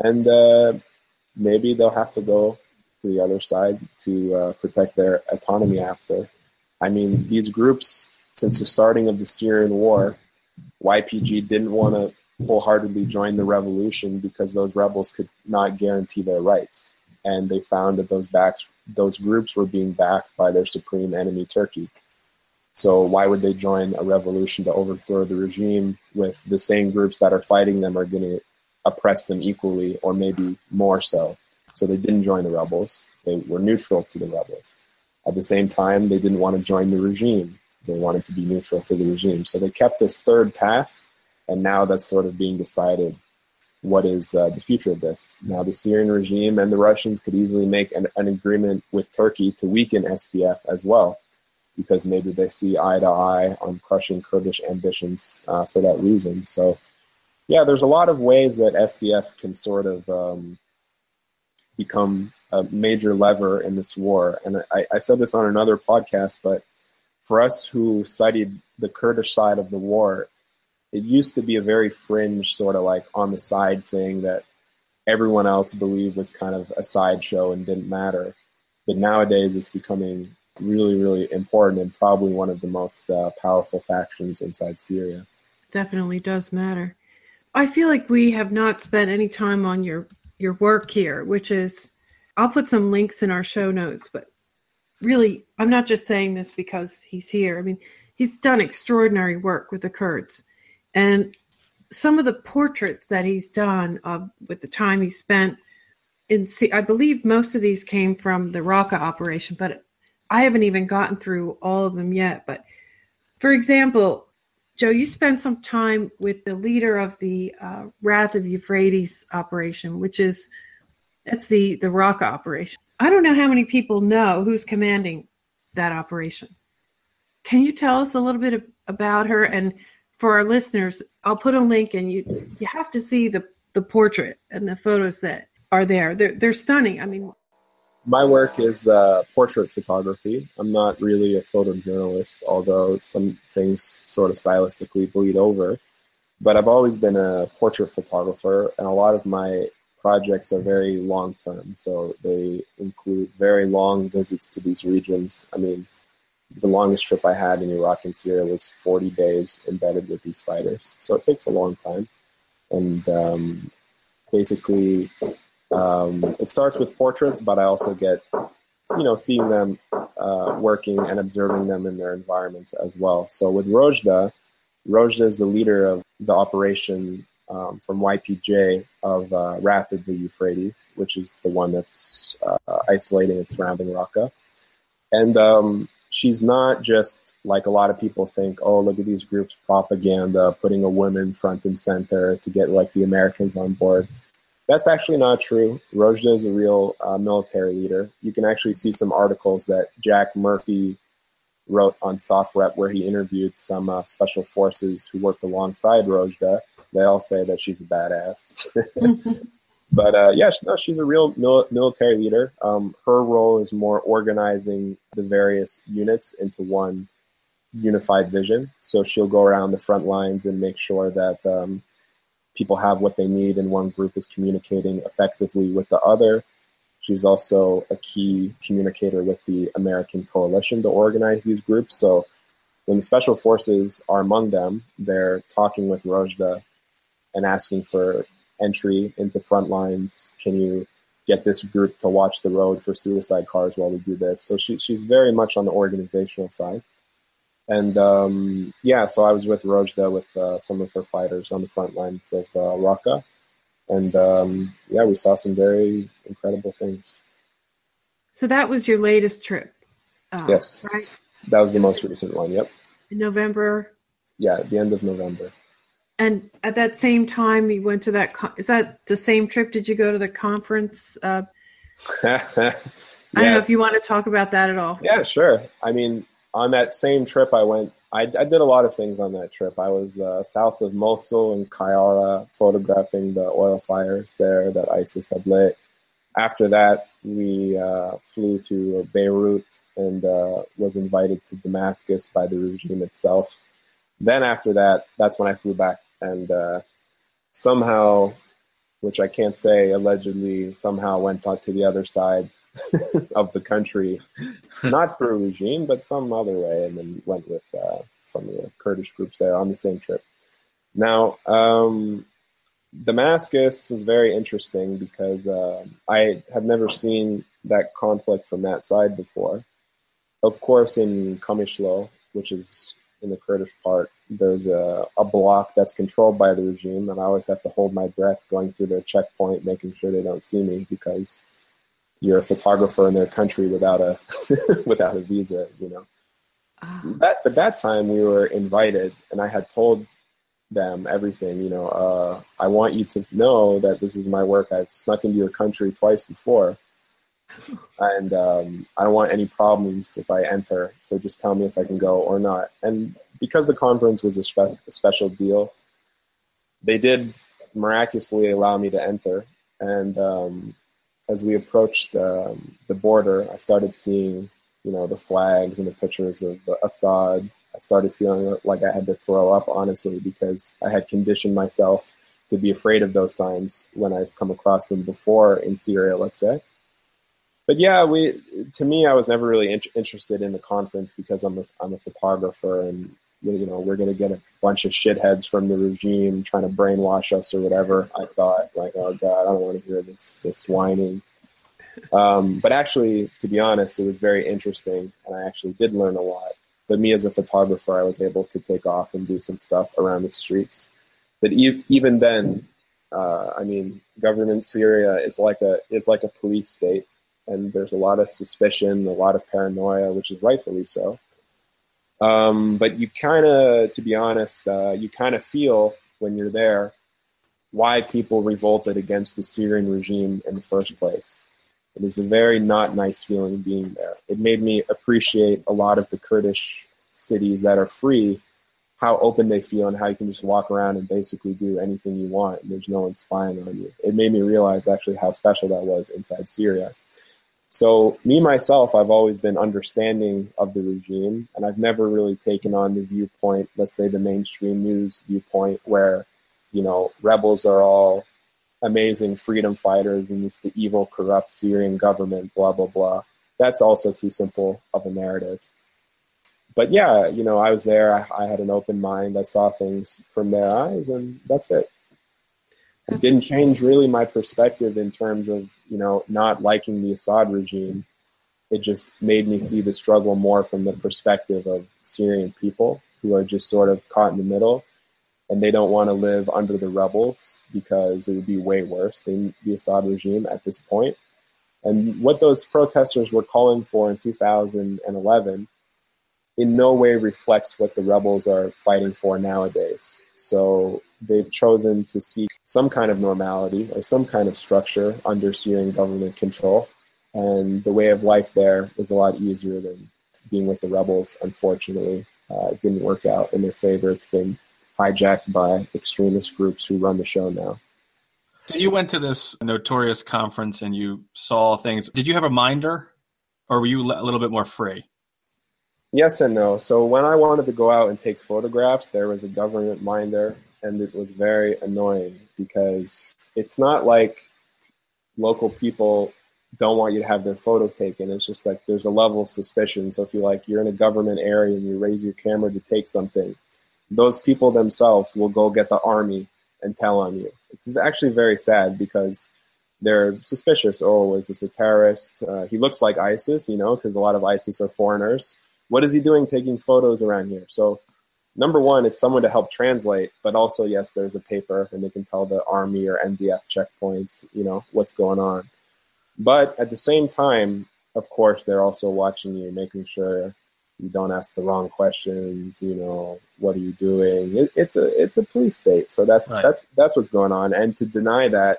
and uh, maybe they'll have to go to the other side to uh, protect their autonomy after. I mean, these groups, since the starting of the Syrian war, YPG didn't want to wholeheartedly join the revolution because those rebels could not guarantee their rights. And they found that those backs, those groups were being backed by their supreme enemy, Turkey. So why would they join a revolution to overthrow the regime with the same groups that are fighting them are going to oppress them equally or maybe more so? So they didn't join the rebels. They were neutral to the rebels. At the same time, they didn't want to join the regime. They wanted to be neutral to the regime. So they kept this third path, and now that's sort of being decided what is uh, the future of this. Now, the Syrian regime and the Russians could easily make an, an agreement with Turkey to weaken SDF as well, because maybe they see eye to eye on crushing Kurdish ambitions uh, for that reason. So, yeah, there's a lot of ways that SDF can sort of um, become a major lever in this war. And I, I said this on another podcast, but for us who studied the Kurdish side of the war, it used to be a very fringe sort of like on the side thing that everyone else believed was kind of a sideshow and didn't matter. But nowadays it's becoming really, really important and probably one of the most uh, powerful factions inside Syria. Definitely does matter. I feel like we have not spent any time on your your work here, which is I'll put some links in our show notes, but really I'm not just saying this because he's here. I mean, he's done extraordinary work with the Kurds. And some of the portraits that he's done of with the time he spent in I believe most of these came from the Raqqa operation, but I haven't even gotten through all of them yet. But for example, Joe, you spent some time with the leader of the uh, Wrath of Euphrates operation, which is that's the the Raqqa operation. I don't know how many people know who's commanding that operation. Can you tell us a little bit about her? And for our listeners, I'll put a link, and you you have to see the the portrait and the photos that are there. They're they're stunning. I mean, my work is uh, portrait photography. I'm not really a photojournalist, although some things sort of stylistically bleed over. But I've always been a portrait photographer, and a lot of my projects are very long term. So they include very long visits to these regions. I mean, the longest trip I had in Iraq and Syria was 40 days embedded with these fighters. So it takes a long time. And um, basically, um, it starts with portraits, but I also get, you know, seeing them uh, working and observing them in their environments as well. So with Rojda, Rojda is the leader of the operation um, from YPJ of uh, Wrath of the Euphrates, which is the one that's uh, isolating and surrounding Raqqa. And um, she's not just like a lot of people think, oh, look at these groups propaganda, putting a woman front and center to get like the Americans on board. That's actually not true. Rojda is a real uh, military leader. You can actually see some articles that Jack Murphy wrote on SOFREP where he interviewed some uh, special forces who worked alongside Rojda. They all say that she's a badass. but uh, yeah, no, she's a real mil- military leader. Um, her role is more organizing the various units into one unified vision. So she'll go around the front lines and make sure that um, people have what they need and one group is communicating effectively with the other. She's also a key communicator with the American coalition to organize these groups. So when the special forces are among them, they're talking with Rojda and asking for entry into front lines. Can you get this group to watch the road for suicide cars while we do this? So she, she's very much on the organizational side. And um, yeah, so I was with Rojda with uh, some of her fighters on the front lines of uh, Raqqa. And um, yeah, we saw some very incredible things. So that was your latest trip? Uh, yes. Right? That was the most recent one, yep. In November? Yeah, at the end of November. And at that same time, you went to that. Is that the same trip? Did you go to the conference? Uh, yes. I don't know if you want to talk about that at all. Yeah, sure. I mean, on that same trip, I went. I, I did a lot of things on that trip. I was uh, south of Mosul and Qayara, photographing the oil fires there that ISIS had lit. After that, we uh, flew to Beirut and uh, was invited to Damascus by the regime itself. Then after that, that's when I flew back and uh, somehow, which I can't say, allegedly somehow went on to the other side of the country, not through regime, but some other way, and then went with uh, some of the Kurdish groups there on the same trip. Now, um, Damascus was very interesting because uh, I had never seen that conflict from that side before. Of course, in Qamishlo, which is in the Kurdish part, there's a, a block that's controlled by the regime, and I always have to hold my breath going through their checkpoint, making sure they don't see me because you're a photographer in their country without a without a visa, you know. Uh, that, but that time we were invited, and I had told them everything. You know, uh, I want you to know that this is my work. I've snuck into your country twice before, and um, I don't want any problems if I enter. So just tell me if I can go or not. And because the conference was a, spe- a special deal, they did miraculously allow me to enter. And um, as we approached um, the border, I started seeing, you know, the flags and the pictures of Assad I started feeling like I had to throw up, honestly, because I had conditioned myself to be afraid of those signs when I've come across them before in Syria, let's say. But yeah, we to me, I was never really in- interested in the conference because I'm a, I'm a photographer and you know we're going to get a bunch of shitheads from the regime trying to brainwash us or whatever. I thought like, oh god, I don't want to hear this this whining. Um, but actually, to be honest, it was very interesting, and I actually did learn a lot. But me as a photographer, I was able to take off and do some stuff around the streets. But e- even then, uh, I mean, government Syria is like a is like a police state, and there's a lot of suspicion, a lot of paranoia, which is rightfully so. Um, but you kind of, to be honest, uh, you kind of feel when you're there why people revolted against the Syrian regime in the first place. It is a very not nice feeling being there. It made me appreciate a lot of the Kurdish cities that are free, how open they feel and how you can just walk around and basically do anything you want. And there's no one spying on you. It made me realize actually how special that was inside Syria. So, me myself, I've always been understanding of the regime, and I've never really taken on the viewpoint, let's say the mainstream news viewpoint, where, you know, rebels are all amazing freedom fighters and it's the evil, corrupt Syrian government, blah, blah, blah. That's also too simple of a narrative. But yeah, you know, I was there. I, I had an open mind. I saw things from their eyes, and that's it. It didn't change really my perspective in terms of, you know, not liking the Assad regime. It just made me see the struggle more from the perspective of Syrian people who are just sort of caught in the middle and they don't want to live under the rebels because it would be way worse than the Assad regime at this point. And what those protesters were calling for in 2011 in no way reflects what the rebels are fighting for nowadays. So they've chosen to seek some kind of normality or some kind of structure under Syrian government control. And the way of life there is a lot easier than being with the rebels, unfortunately. Uh, it didn't work out in their favor. It's been hijacked by extremist groups who run the show now. So you went to this notorious conference and you saw things. Did you have a minder, or were you a little bit more free? Yes and no. So when I wanted to go out and take photographs, there was a government minder, and it was very annoying because it's not like local people don't want you to have their photo taken. It's just like there's a level of suspicion. So if you like you're in a government area and you raise your camera to take something, those people themselves will go get the army and tell on you. It's actually very sad because they're suspicious. Oh, is this a terrorist? Uh, he looks like ISIS, you know, because a lot of ISIS are foreigners. what is he doing taking photos around here? So, number one, it's someone to help translate, but also, yes, there's a paper and they can tell the army or NDF checkpoints, you know, what's going on. But at the same time, of course, they're also watching you, making sure you don't ask the wrong questions. You know, what are you doing? It, it's a it's a police state, so that's right. that's that's what's going on. And to deny that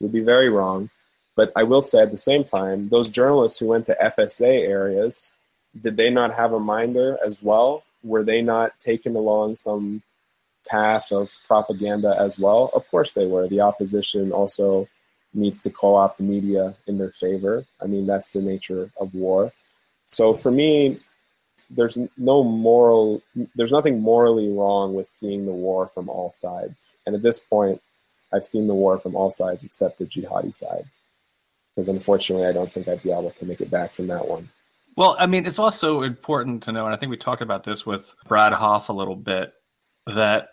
would be very wrong. But I will say at the same time, those journalists who went to FSA areas, did they not have a minder as well? Were they not taken along some path of propaganda as well? Of course they were. The opposition also needs to co-opt the media in their favor. I mean, that's the nature of war. So for me, there's no moral, there's nothing morally wrong with seeing the war from all sides. And at this point, I've seen the war from all sides except the jihadi side. Because unfortunately, I don't think I'd be able to make it back from that one. Well, I mean, it's also important to know, and I think we talked about this with Brad Hoff a little bit, that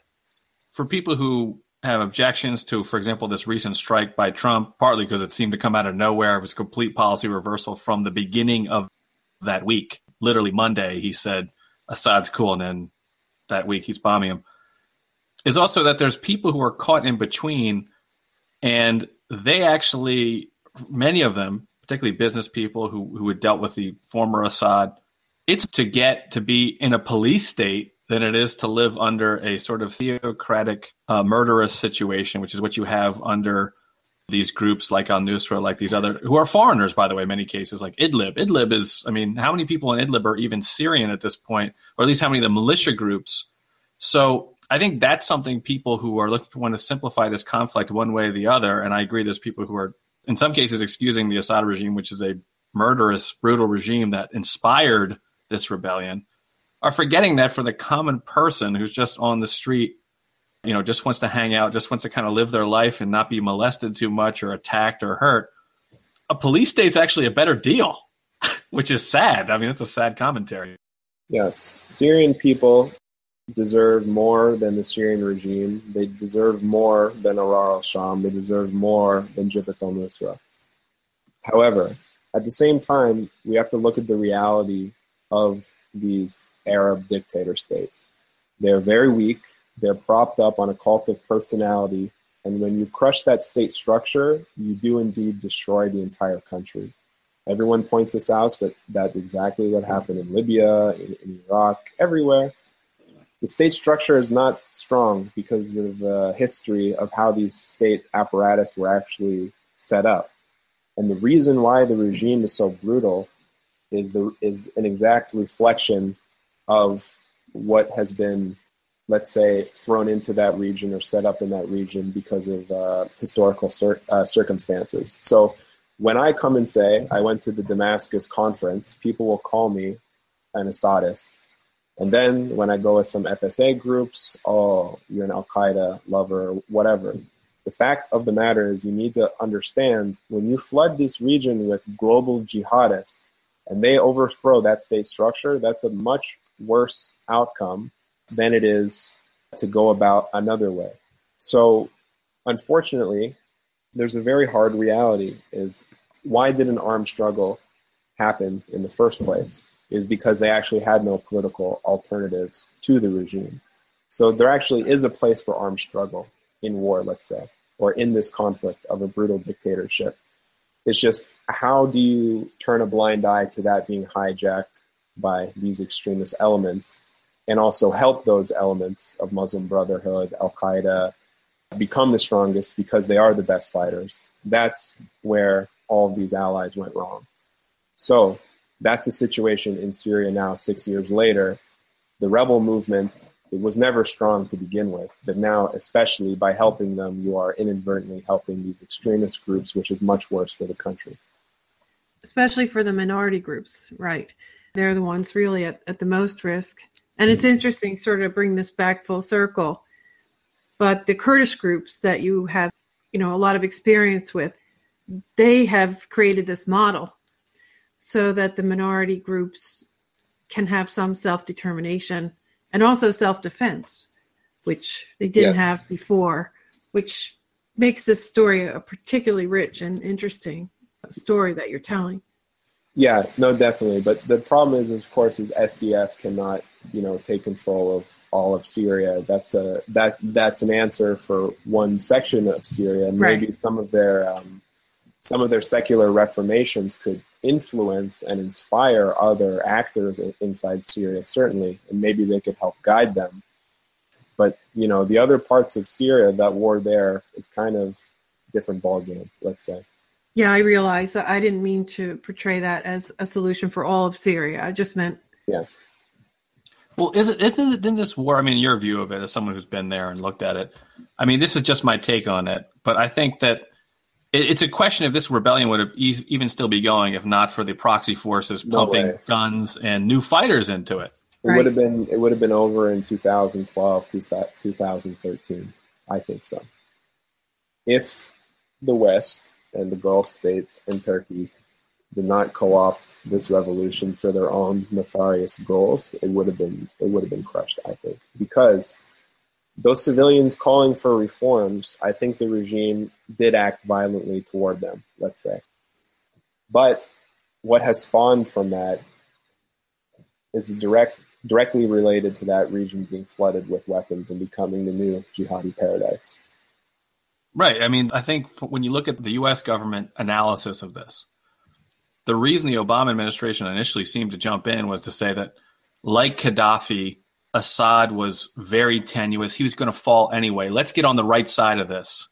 for people who have objections to, for example, this recent strike by Trump, partly because it seemed to come out of nowhere. It was complete policy reversal from the beginning of that week. Literally Monday, he said Assad's cool, and then that week he's bombing him. Is also that there's people who are caught in between, and they actually, many of them, particularly business people who who had dealt with the former Assad, it's to get to be in a police state than it is to live under a sort of theocratic, uh, murderous situation, which is what you have under these groups like Al Nusra, like these other, who are foreigners, by the way, many cases, like Idlib. Idlib is, I mean, how many people in Idlib are even Syrian at this point, or at least how many of the militia groups? So I think that's something people who are looking to want to simplify this conflict one way or the other, and I agree there's people who are, in some cases, excusing the Assad regime, which is a murderous, brutal regime that inspired this rebellion are forgetting that for the common person who's just on the street, you know, just wants to hang out, just wants to kind of live their life and not be molested too much or attacked or hurt, a police state's actually a better deal, which is sad. I mean, it's a sad commentary. Yes. Syrian people deserve more than the Syrian regime. They deserve more than Ahrar al Sham. They deserve more than Jabhat al Nusra. However, at the same time, we have to look at the reality of these Arab dictator states. They're very weak, they're propped up on a cult of personality, and when you crush that state structure, you do indeed destroy the entire country. Everyone points this out, but that's exactly what happened in Libya, in, in Iraq, everywhere. The state structure is not strong because of the history of how these state apparatus were actually set up. And the reason why the regime is so brutal is the is an exact reflection of what has been, let's say, thrown into that region or set up in that region because of uh, historical cir- uh, circumstances. So when I come and say I went to the Damascus conference, people will call me an Assadist. And then when I go with some FSA groups, oh, you're an Al Qaeda lover, whatever. The fact of the matter is, you need to understand when you flood this region with global jihadists and they overthrow that state structure, that's a much worse outcome than it is to go about another way. So, unfortunately, there's a very hard reality is why did an armed struggle happen in the first place? Is because they actually had no political alternatives to the regime. So there actually is a place for armed struggle in war, let's say, or in this conflict of a brutal dictatorship. It's just how do you turn a blind eye to that being hijacked by these extremist elements and also help those elements of Muslim Brotherhood, Al Qaeda, become the strongest because they are the best fighters. That's where all of these allies went wrong. So that's the situation in Syria now, six years later. The rebel movement it was never strong to begin with, but now, especially by helping them, you are inadvertently helping these extremist groups, which is much worse for the country. Especially for the minority groups, right? They're the ones really at, at the most risk. And it's interesting, sort of bring this back full circle. But the Kurdish groups that you have, you know, a lot of experience with, they have created this model so that the minority groups can have some self determination and also self defense, which they didn't yes. have before, which makes this story a particularly rich and interesting story that you're telling. Yeah, no, definitely. But the problem is, of course, is SDF cannot, you know, take control of all of Syria. That's a that that's an answer for one section of Syria, and Right. maybe some of their um, some of their secular reformations could influence and inspire other actors inside Syria, certainly, and maybe they could help guide them. But you know, the other parts of Syria, that war there is kind of different ballgame. Let's say. Yeah, I realize that I didn't mean to portray that as a solution for all of Syria. I just meant yeah. Well, is it isn't it in this war? I mean, your view of it as someone who's been there and looked at it. I mean, this is just my take on it, but I think that it, it's a question if this rebellion would have e- even still be going if not for the proxy forces No pumping way. guns and new fighters into it. It Right. would have been it would have been over in 2012, to 2013. I think so. If the West and the Gulf states and Turkey did not co-opt this revolution for their own nefarious goals, it would have been it would have been crushed. I think because those civilians calling for reforms, I think the regime did act violently toward them. Let's say, but what has spawned from that is direct directly related to that region being flooded with weapons and becoming the new jihadi paradise. Right. I mean, I think when you look at the U.S. government analysis of this, the reason the Obama administration initially seemed to jump in was to say that, like Gaddafi, Assad was very tenuous. He was going to fall anyway. Let's get on the right side of this.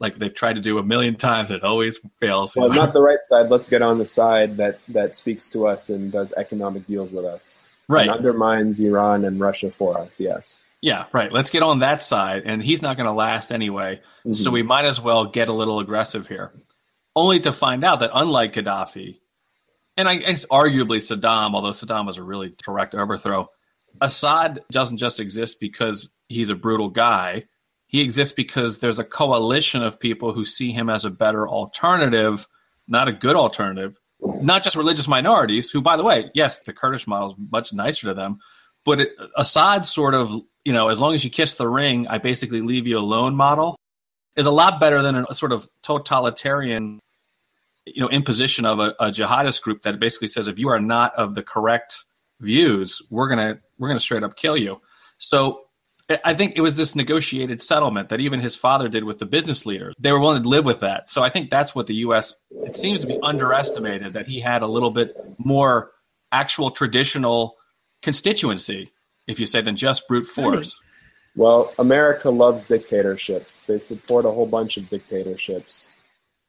Like they've tried to do a million times, it always fails. Well, not the right side. Let's get on the side that that speaks to us and does economic deals with us. right. And undermines Iran and Russia for us. Yes. Yeah, right. Let's get on that side. And he's not going to last anyway. Mm-hmm. So we might as well get a little aggressive here. Only to find out that unlike Gaddafi, and I guess arguably Saddam, although Saddam was a really direct overthrow, Assad doesn't just exist because he's a brutal guy. He exists because there's a coalition of people who see him as a better alternative, not a good alternative. Not just religious minorities, who, by the way, yes, the Kurdish model is much nicer to them, but it, Assad's sort of, you know, as long as you kiss the ring, I basically leave you alone model is a lot better than a sort of totalitarian, you know, imposition of a, a jihadist group that basically says if you are not of the correct views, we're gonna we're gonna straight up kill you. So I- I think it was this negotiated settlement that even his father did with the business leaders. They were willing to live with that. So I think that's what the U.S. It seems to be underestimated that he had a little bit more actual traditional constituency, if you say, than just brute force. Well, America loves dictatorships. They support a whole bunch of dictatorships,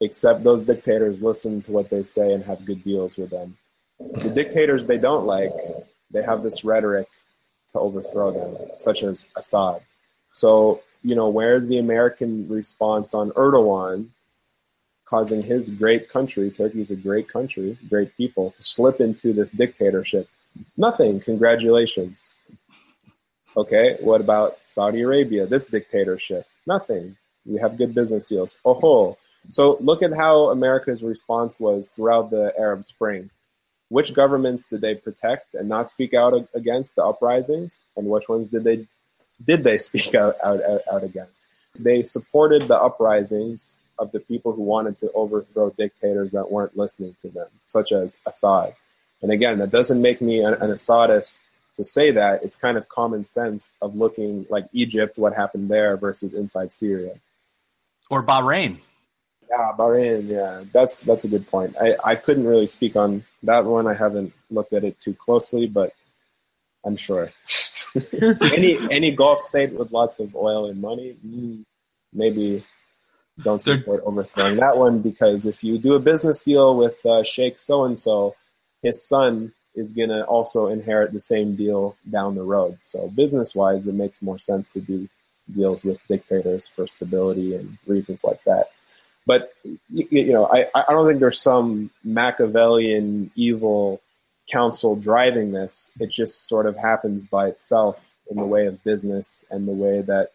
except those dictators listen to what they say and have good deals with them. The dictators they don't like, they have this rhetoric to overthrow them, such as Assad. So, you know, where's the American response on Erdogan causing his great country, Turkey's a great country, great people, to slip into this dictatorship? Nothing. Congratulations. Okay, what about Saudi Arabia, this dictatorship? Nothing. We have good business deals. Oh. So look at how America's response was throughout the Arab Spring. Which governments did they protect and not speak out against the uprisings, and which ones did they did they speak out, out, out, against? They supported the uprisings of the people who wanted to overthrow dictators that weren't listening to them, such as Assad. And again, that doesn't make me an, an Assadist to say that. It's kind of common sense of looking like Egypt, what happened there versus inside Syria. Or Bahrain. Yeah, Bahrain. Yeah, that's that's a good point. I, I couldn't really speak on that one. I haven't looked at it too closely, but I'm sure any any Gulf state with lots of oil and money, mm, maybe don't support overthrowing that one because if you do a business deal with uh, Sheikh so and so, his son is gonna also inherit the same deal down the road. So business wise, it makes more sense to do deals with dictators for stability and reasons like that. But you, know, I, I don't think there's some Machiavellian evil council driving this. It just sort of happens by itself in the way of business and the way that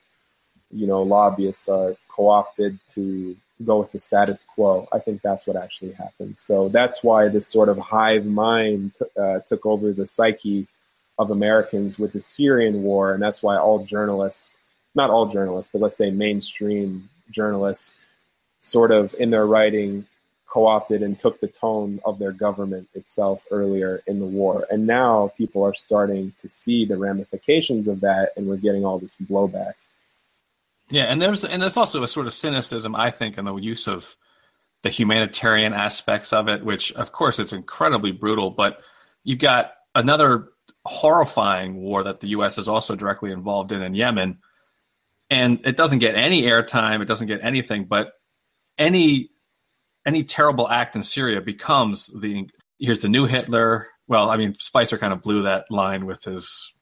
you know lobbyists are co-opted to go with the status quo. I think that's what actually happens. So that's why this sort of hive mind uh, took over the psyche of Americans with the Syrian war, and that's why all journalists, not all journalists, but let's say mainstream journalists, sort of in their writing co-opted and took the tone of their government itself earlier in the war. And now people are starting to see the ramifications of that, and we're getting all this blowback. Yeah, and there's and there's also a sort of cynicism, I think, in the use of the humanitarian aspects of it, which of course it's incredibly brutal, but you've got another horrifying war that the U.S. is also directly involved in in Yemen, and it doesn't get any airtime, it doesn't get anything, but any any terrible act in Syria becomes the here's the new Hitler. Well, I mean, Spicer kind of blew that line with his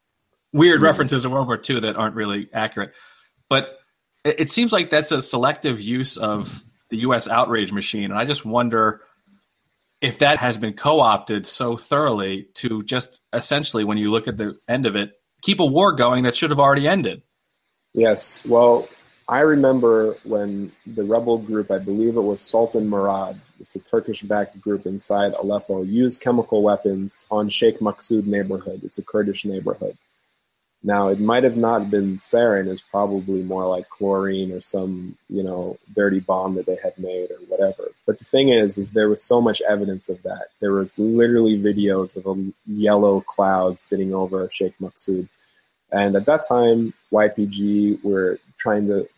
weird references to World War II that aren't really accurate, but it seems like that's a selective use of the U.S. outrage machine, and I just wonder if that has been co-opted so thoroughly to just essentially, when you look at the end of it, keep a war going that should have already ended. Yes, well, I remember when the rebel group, I believe it was Sultan Murad, it's a Turkish-backed group inside Aleppo, used chemical weapons on Sheikh Maksud neighborhood. It's a Kurdish neighborhood. Now, it might have not been sarin, it's probably more like chlorine or some, you know, dirty bomb that they had made or whatever. But the thing is, is there was so much evidence of that. There was literally videos of a yellow cloud sitting over Sheikh Maksud. And at that time, YPG were trying to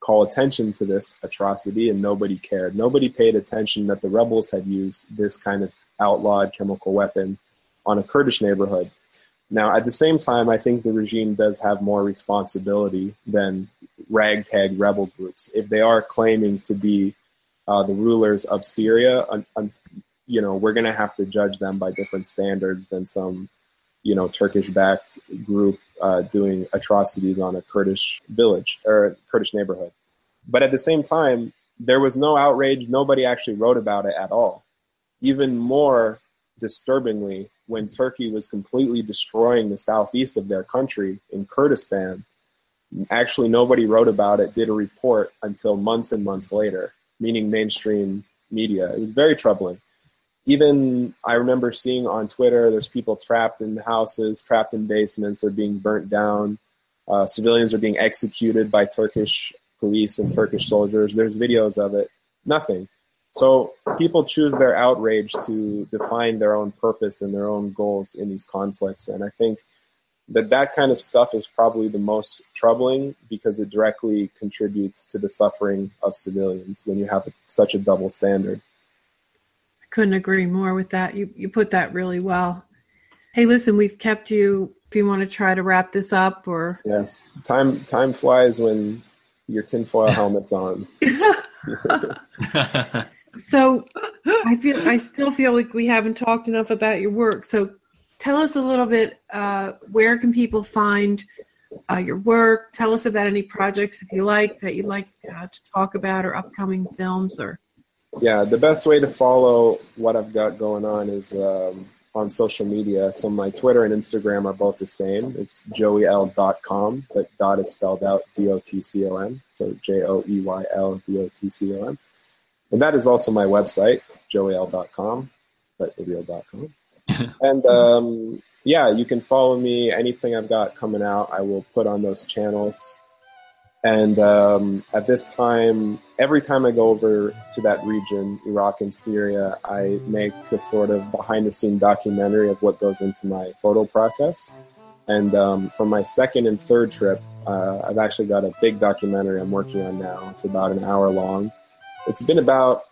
call attention to this atrocity and nobody cared. Nobody paid attention that the rebels had used this kind of outlawed chemical weapon on a Kurdish neighborhood. Now, at the same time, I think the regime does have more responsibility than ragtag rebel groups. If they are claiming to be uh, the rulers of Syria, you know, we're going to have to judge them by different standards than some, you know, Turkish-backed group uh, doing atrocities on a Kurdish village or Kurdish neighborhood. But at the same time, there was no outrage. Nobody actually wrote about it at all. Even more disturbingly, when Turkey was completely destroying the southeast of their country in Kurdistan. Actually, nobody wrote about it, did a report until months and months later, meaning mainstream media. It was very troubling. Even I remember seeing on Twitter, there's people trapped in houses, trapped in basements, they're being burnt down. Uh, civilians are being executed by Turkish police and Turkish soldiers. There's videos of it. Nothing. So people choose their outrage to define their own purpose and their own goals in these conflicts. And I think that that kind of stuff is probably the most troubling because it directly contributes to the suffering of civilians when you have such a double standard. I couldn't agree more with that. You you put that really well. Hey, listen, we've kept you. If you want to try to wrap this up, or yes, time time flies when your tinfoil helmet's on. So I feel I still feel like we haven't talked enough about your work. So tell us a little bit. Uh, where can people find uh, your work? Tell us about any projects if you like that you'd like uh, to talk about, or upcoming films, or. Yeah, the best way to follow what I've got going on is um, on social media. So my Twitter and Instagram are both the same. It's joeyl.com, but dot is spelled out D O T C O M. So J O E Y L D O T C O M. And that is also my website, joeyl.com, but real.com. and um, yeah, you can follow me. Anything I've got coming out, I will put on those channels. And um, at this time, every time I go over to that region, Iraq and Syria, I make a sort of behind the scene documentary of what goes into my photo process. And um, for my second and third trip, uh, I've actually got a big documentary I'm working on now. It's about an hour long it's been about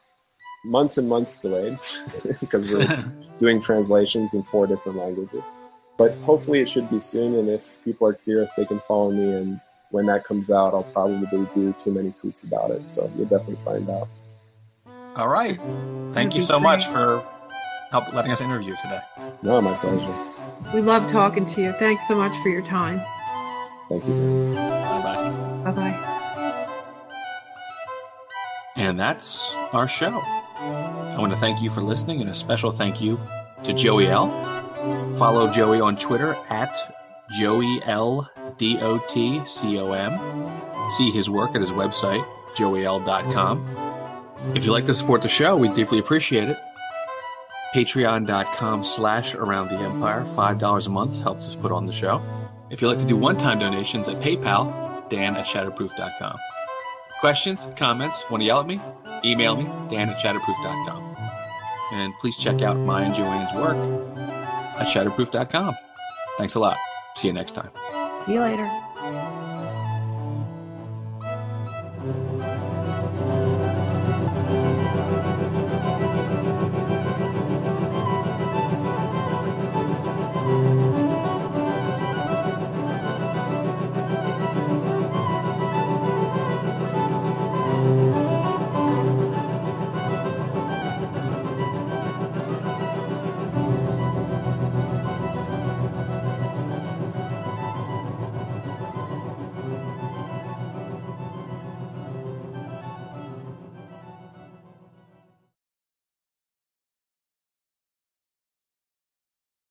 months and months delayed because we're doing translations in four different languages. But hopefully it should be soon. And if people are curious, they can follow me. And when that comes out, I'll probably do too many tweets about it. So you'll definitely find out. All right. Thank you so much for help letting us interview today. No, my pleasure. We love talking to you. Thanks so much for your time. Thank you. Bye bye. Bye bye. And that's our show. I want to thank you for listening and a special thank you to Joey L. Follow Joey on Twitter at Joey L D O T C O M. See his work at his website, joeyl.com. If you'd like to support the show, we deeply appreciate it. Patreon.com slash around the empire. $5 a month helps us put on the show. If you'd like to do one time donations at PayPal, Dan at shadowproof.com. Questions, comments, want to yell at me? Email me, dan at shadowproof.com. And please check out my and Joanne's work at shadowproof.com. Thanks a lot. See you next time. See you later.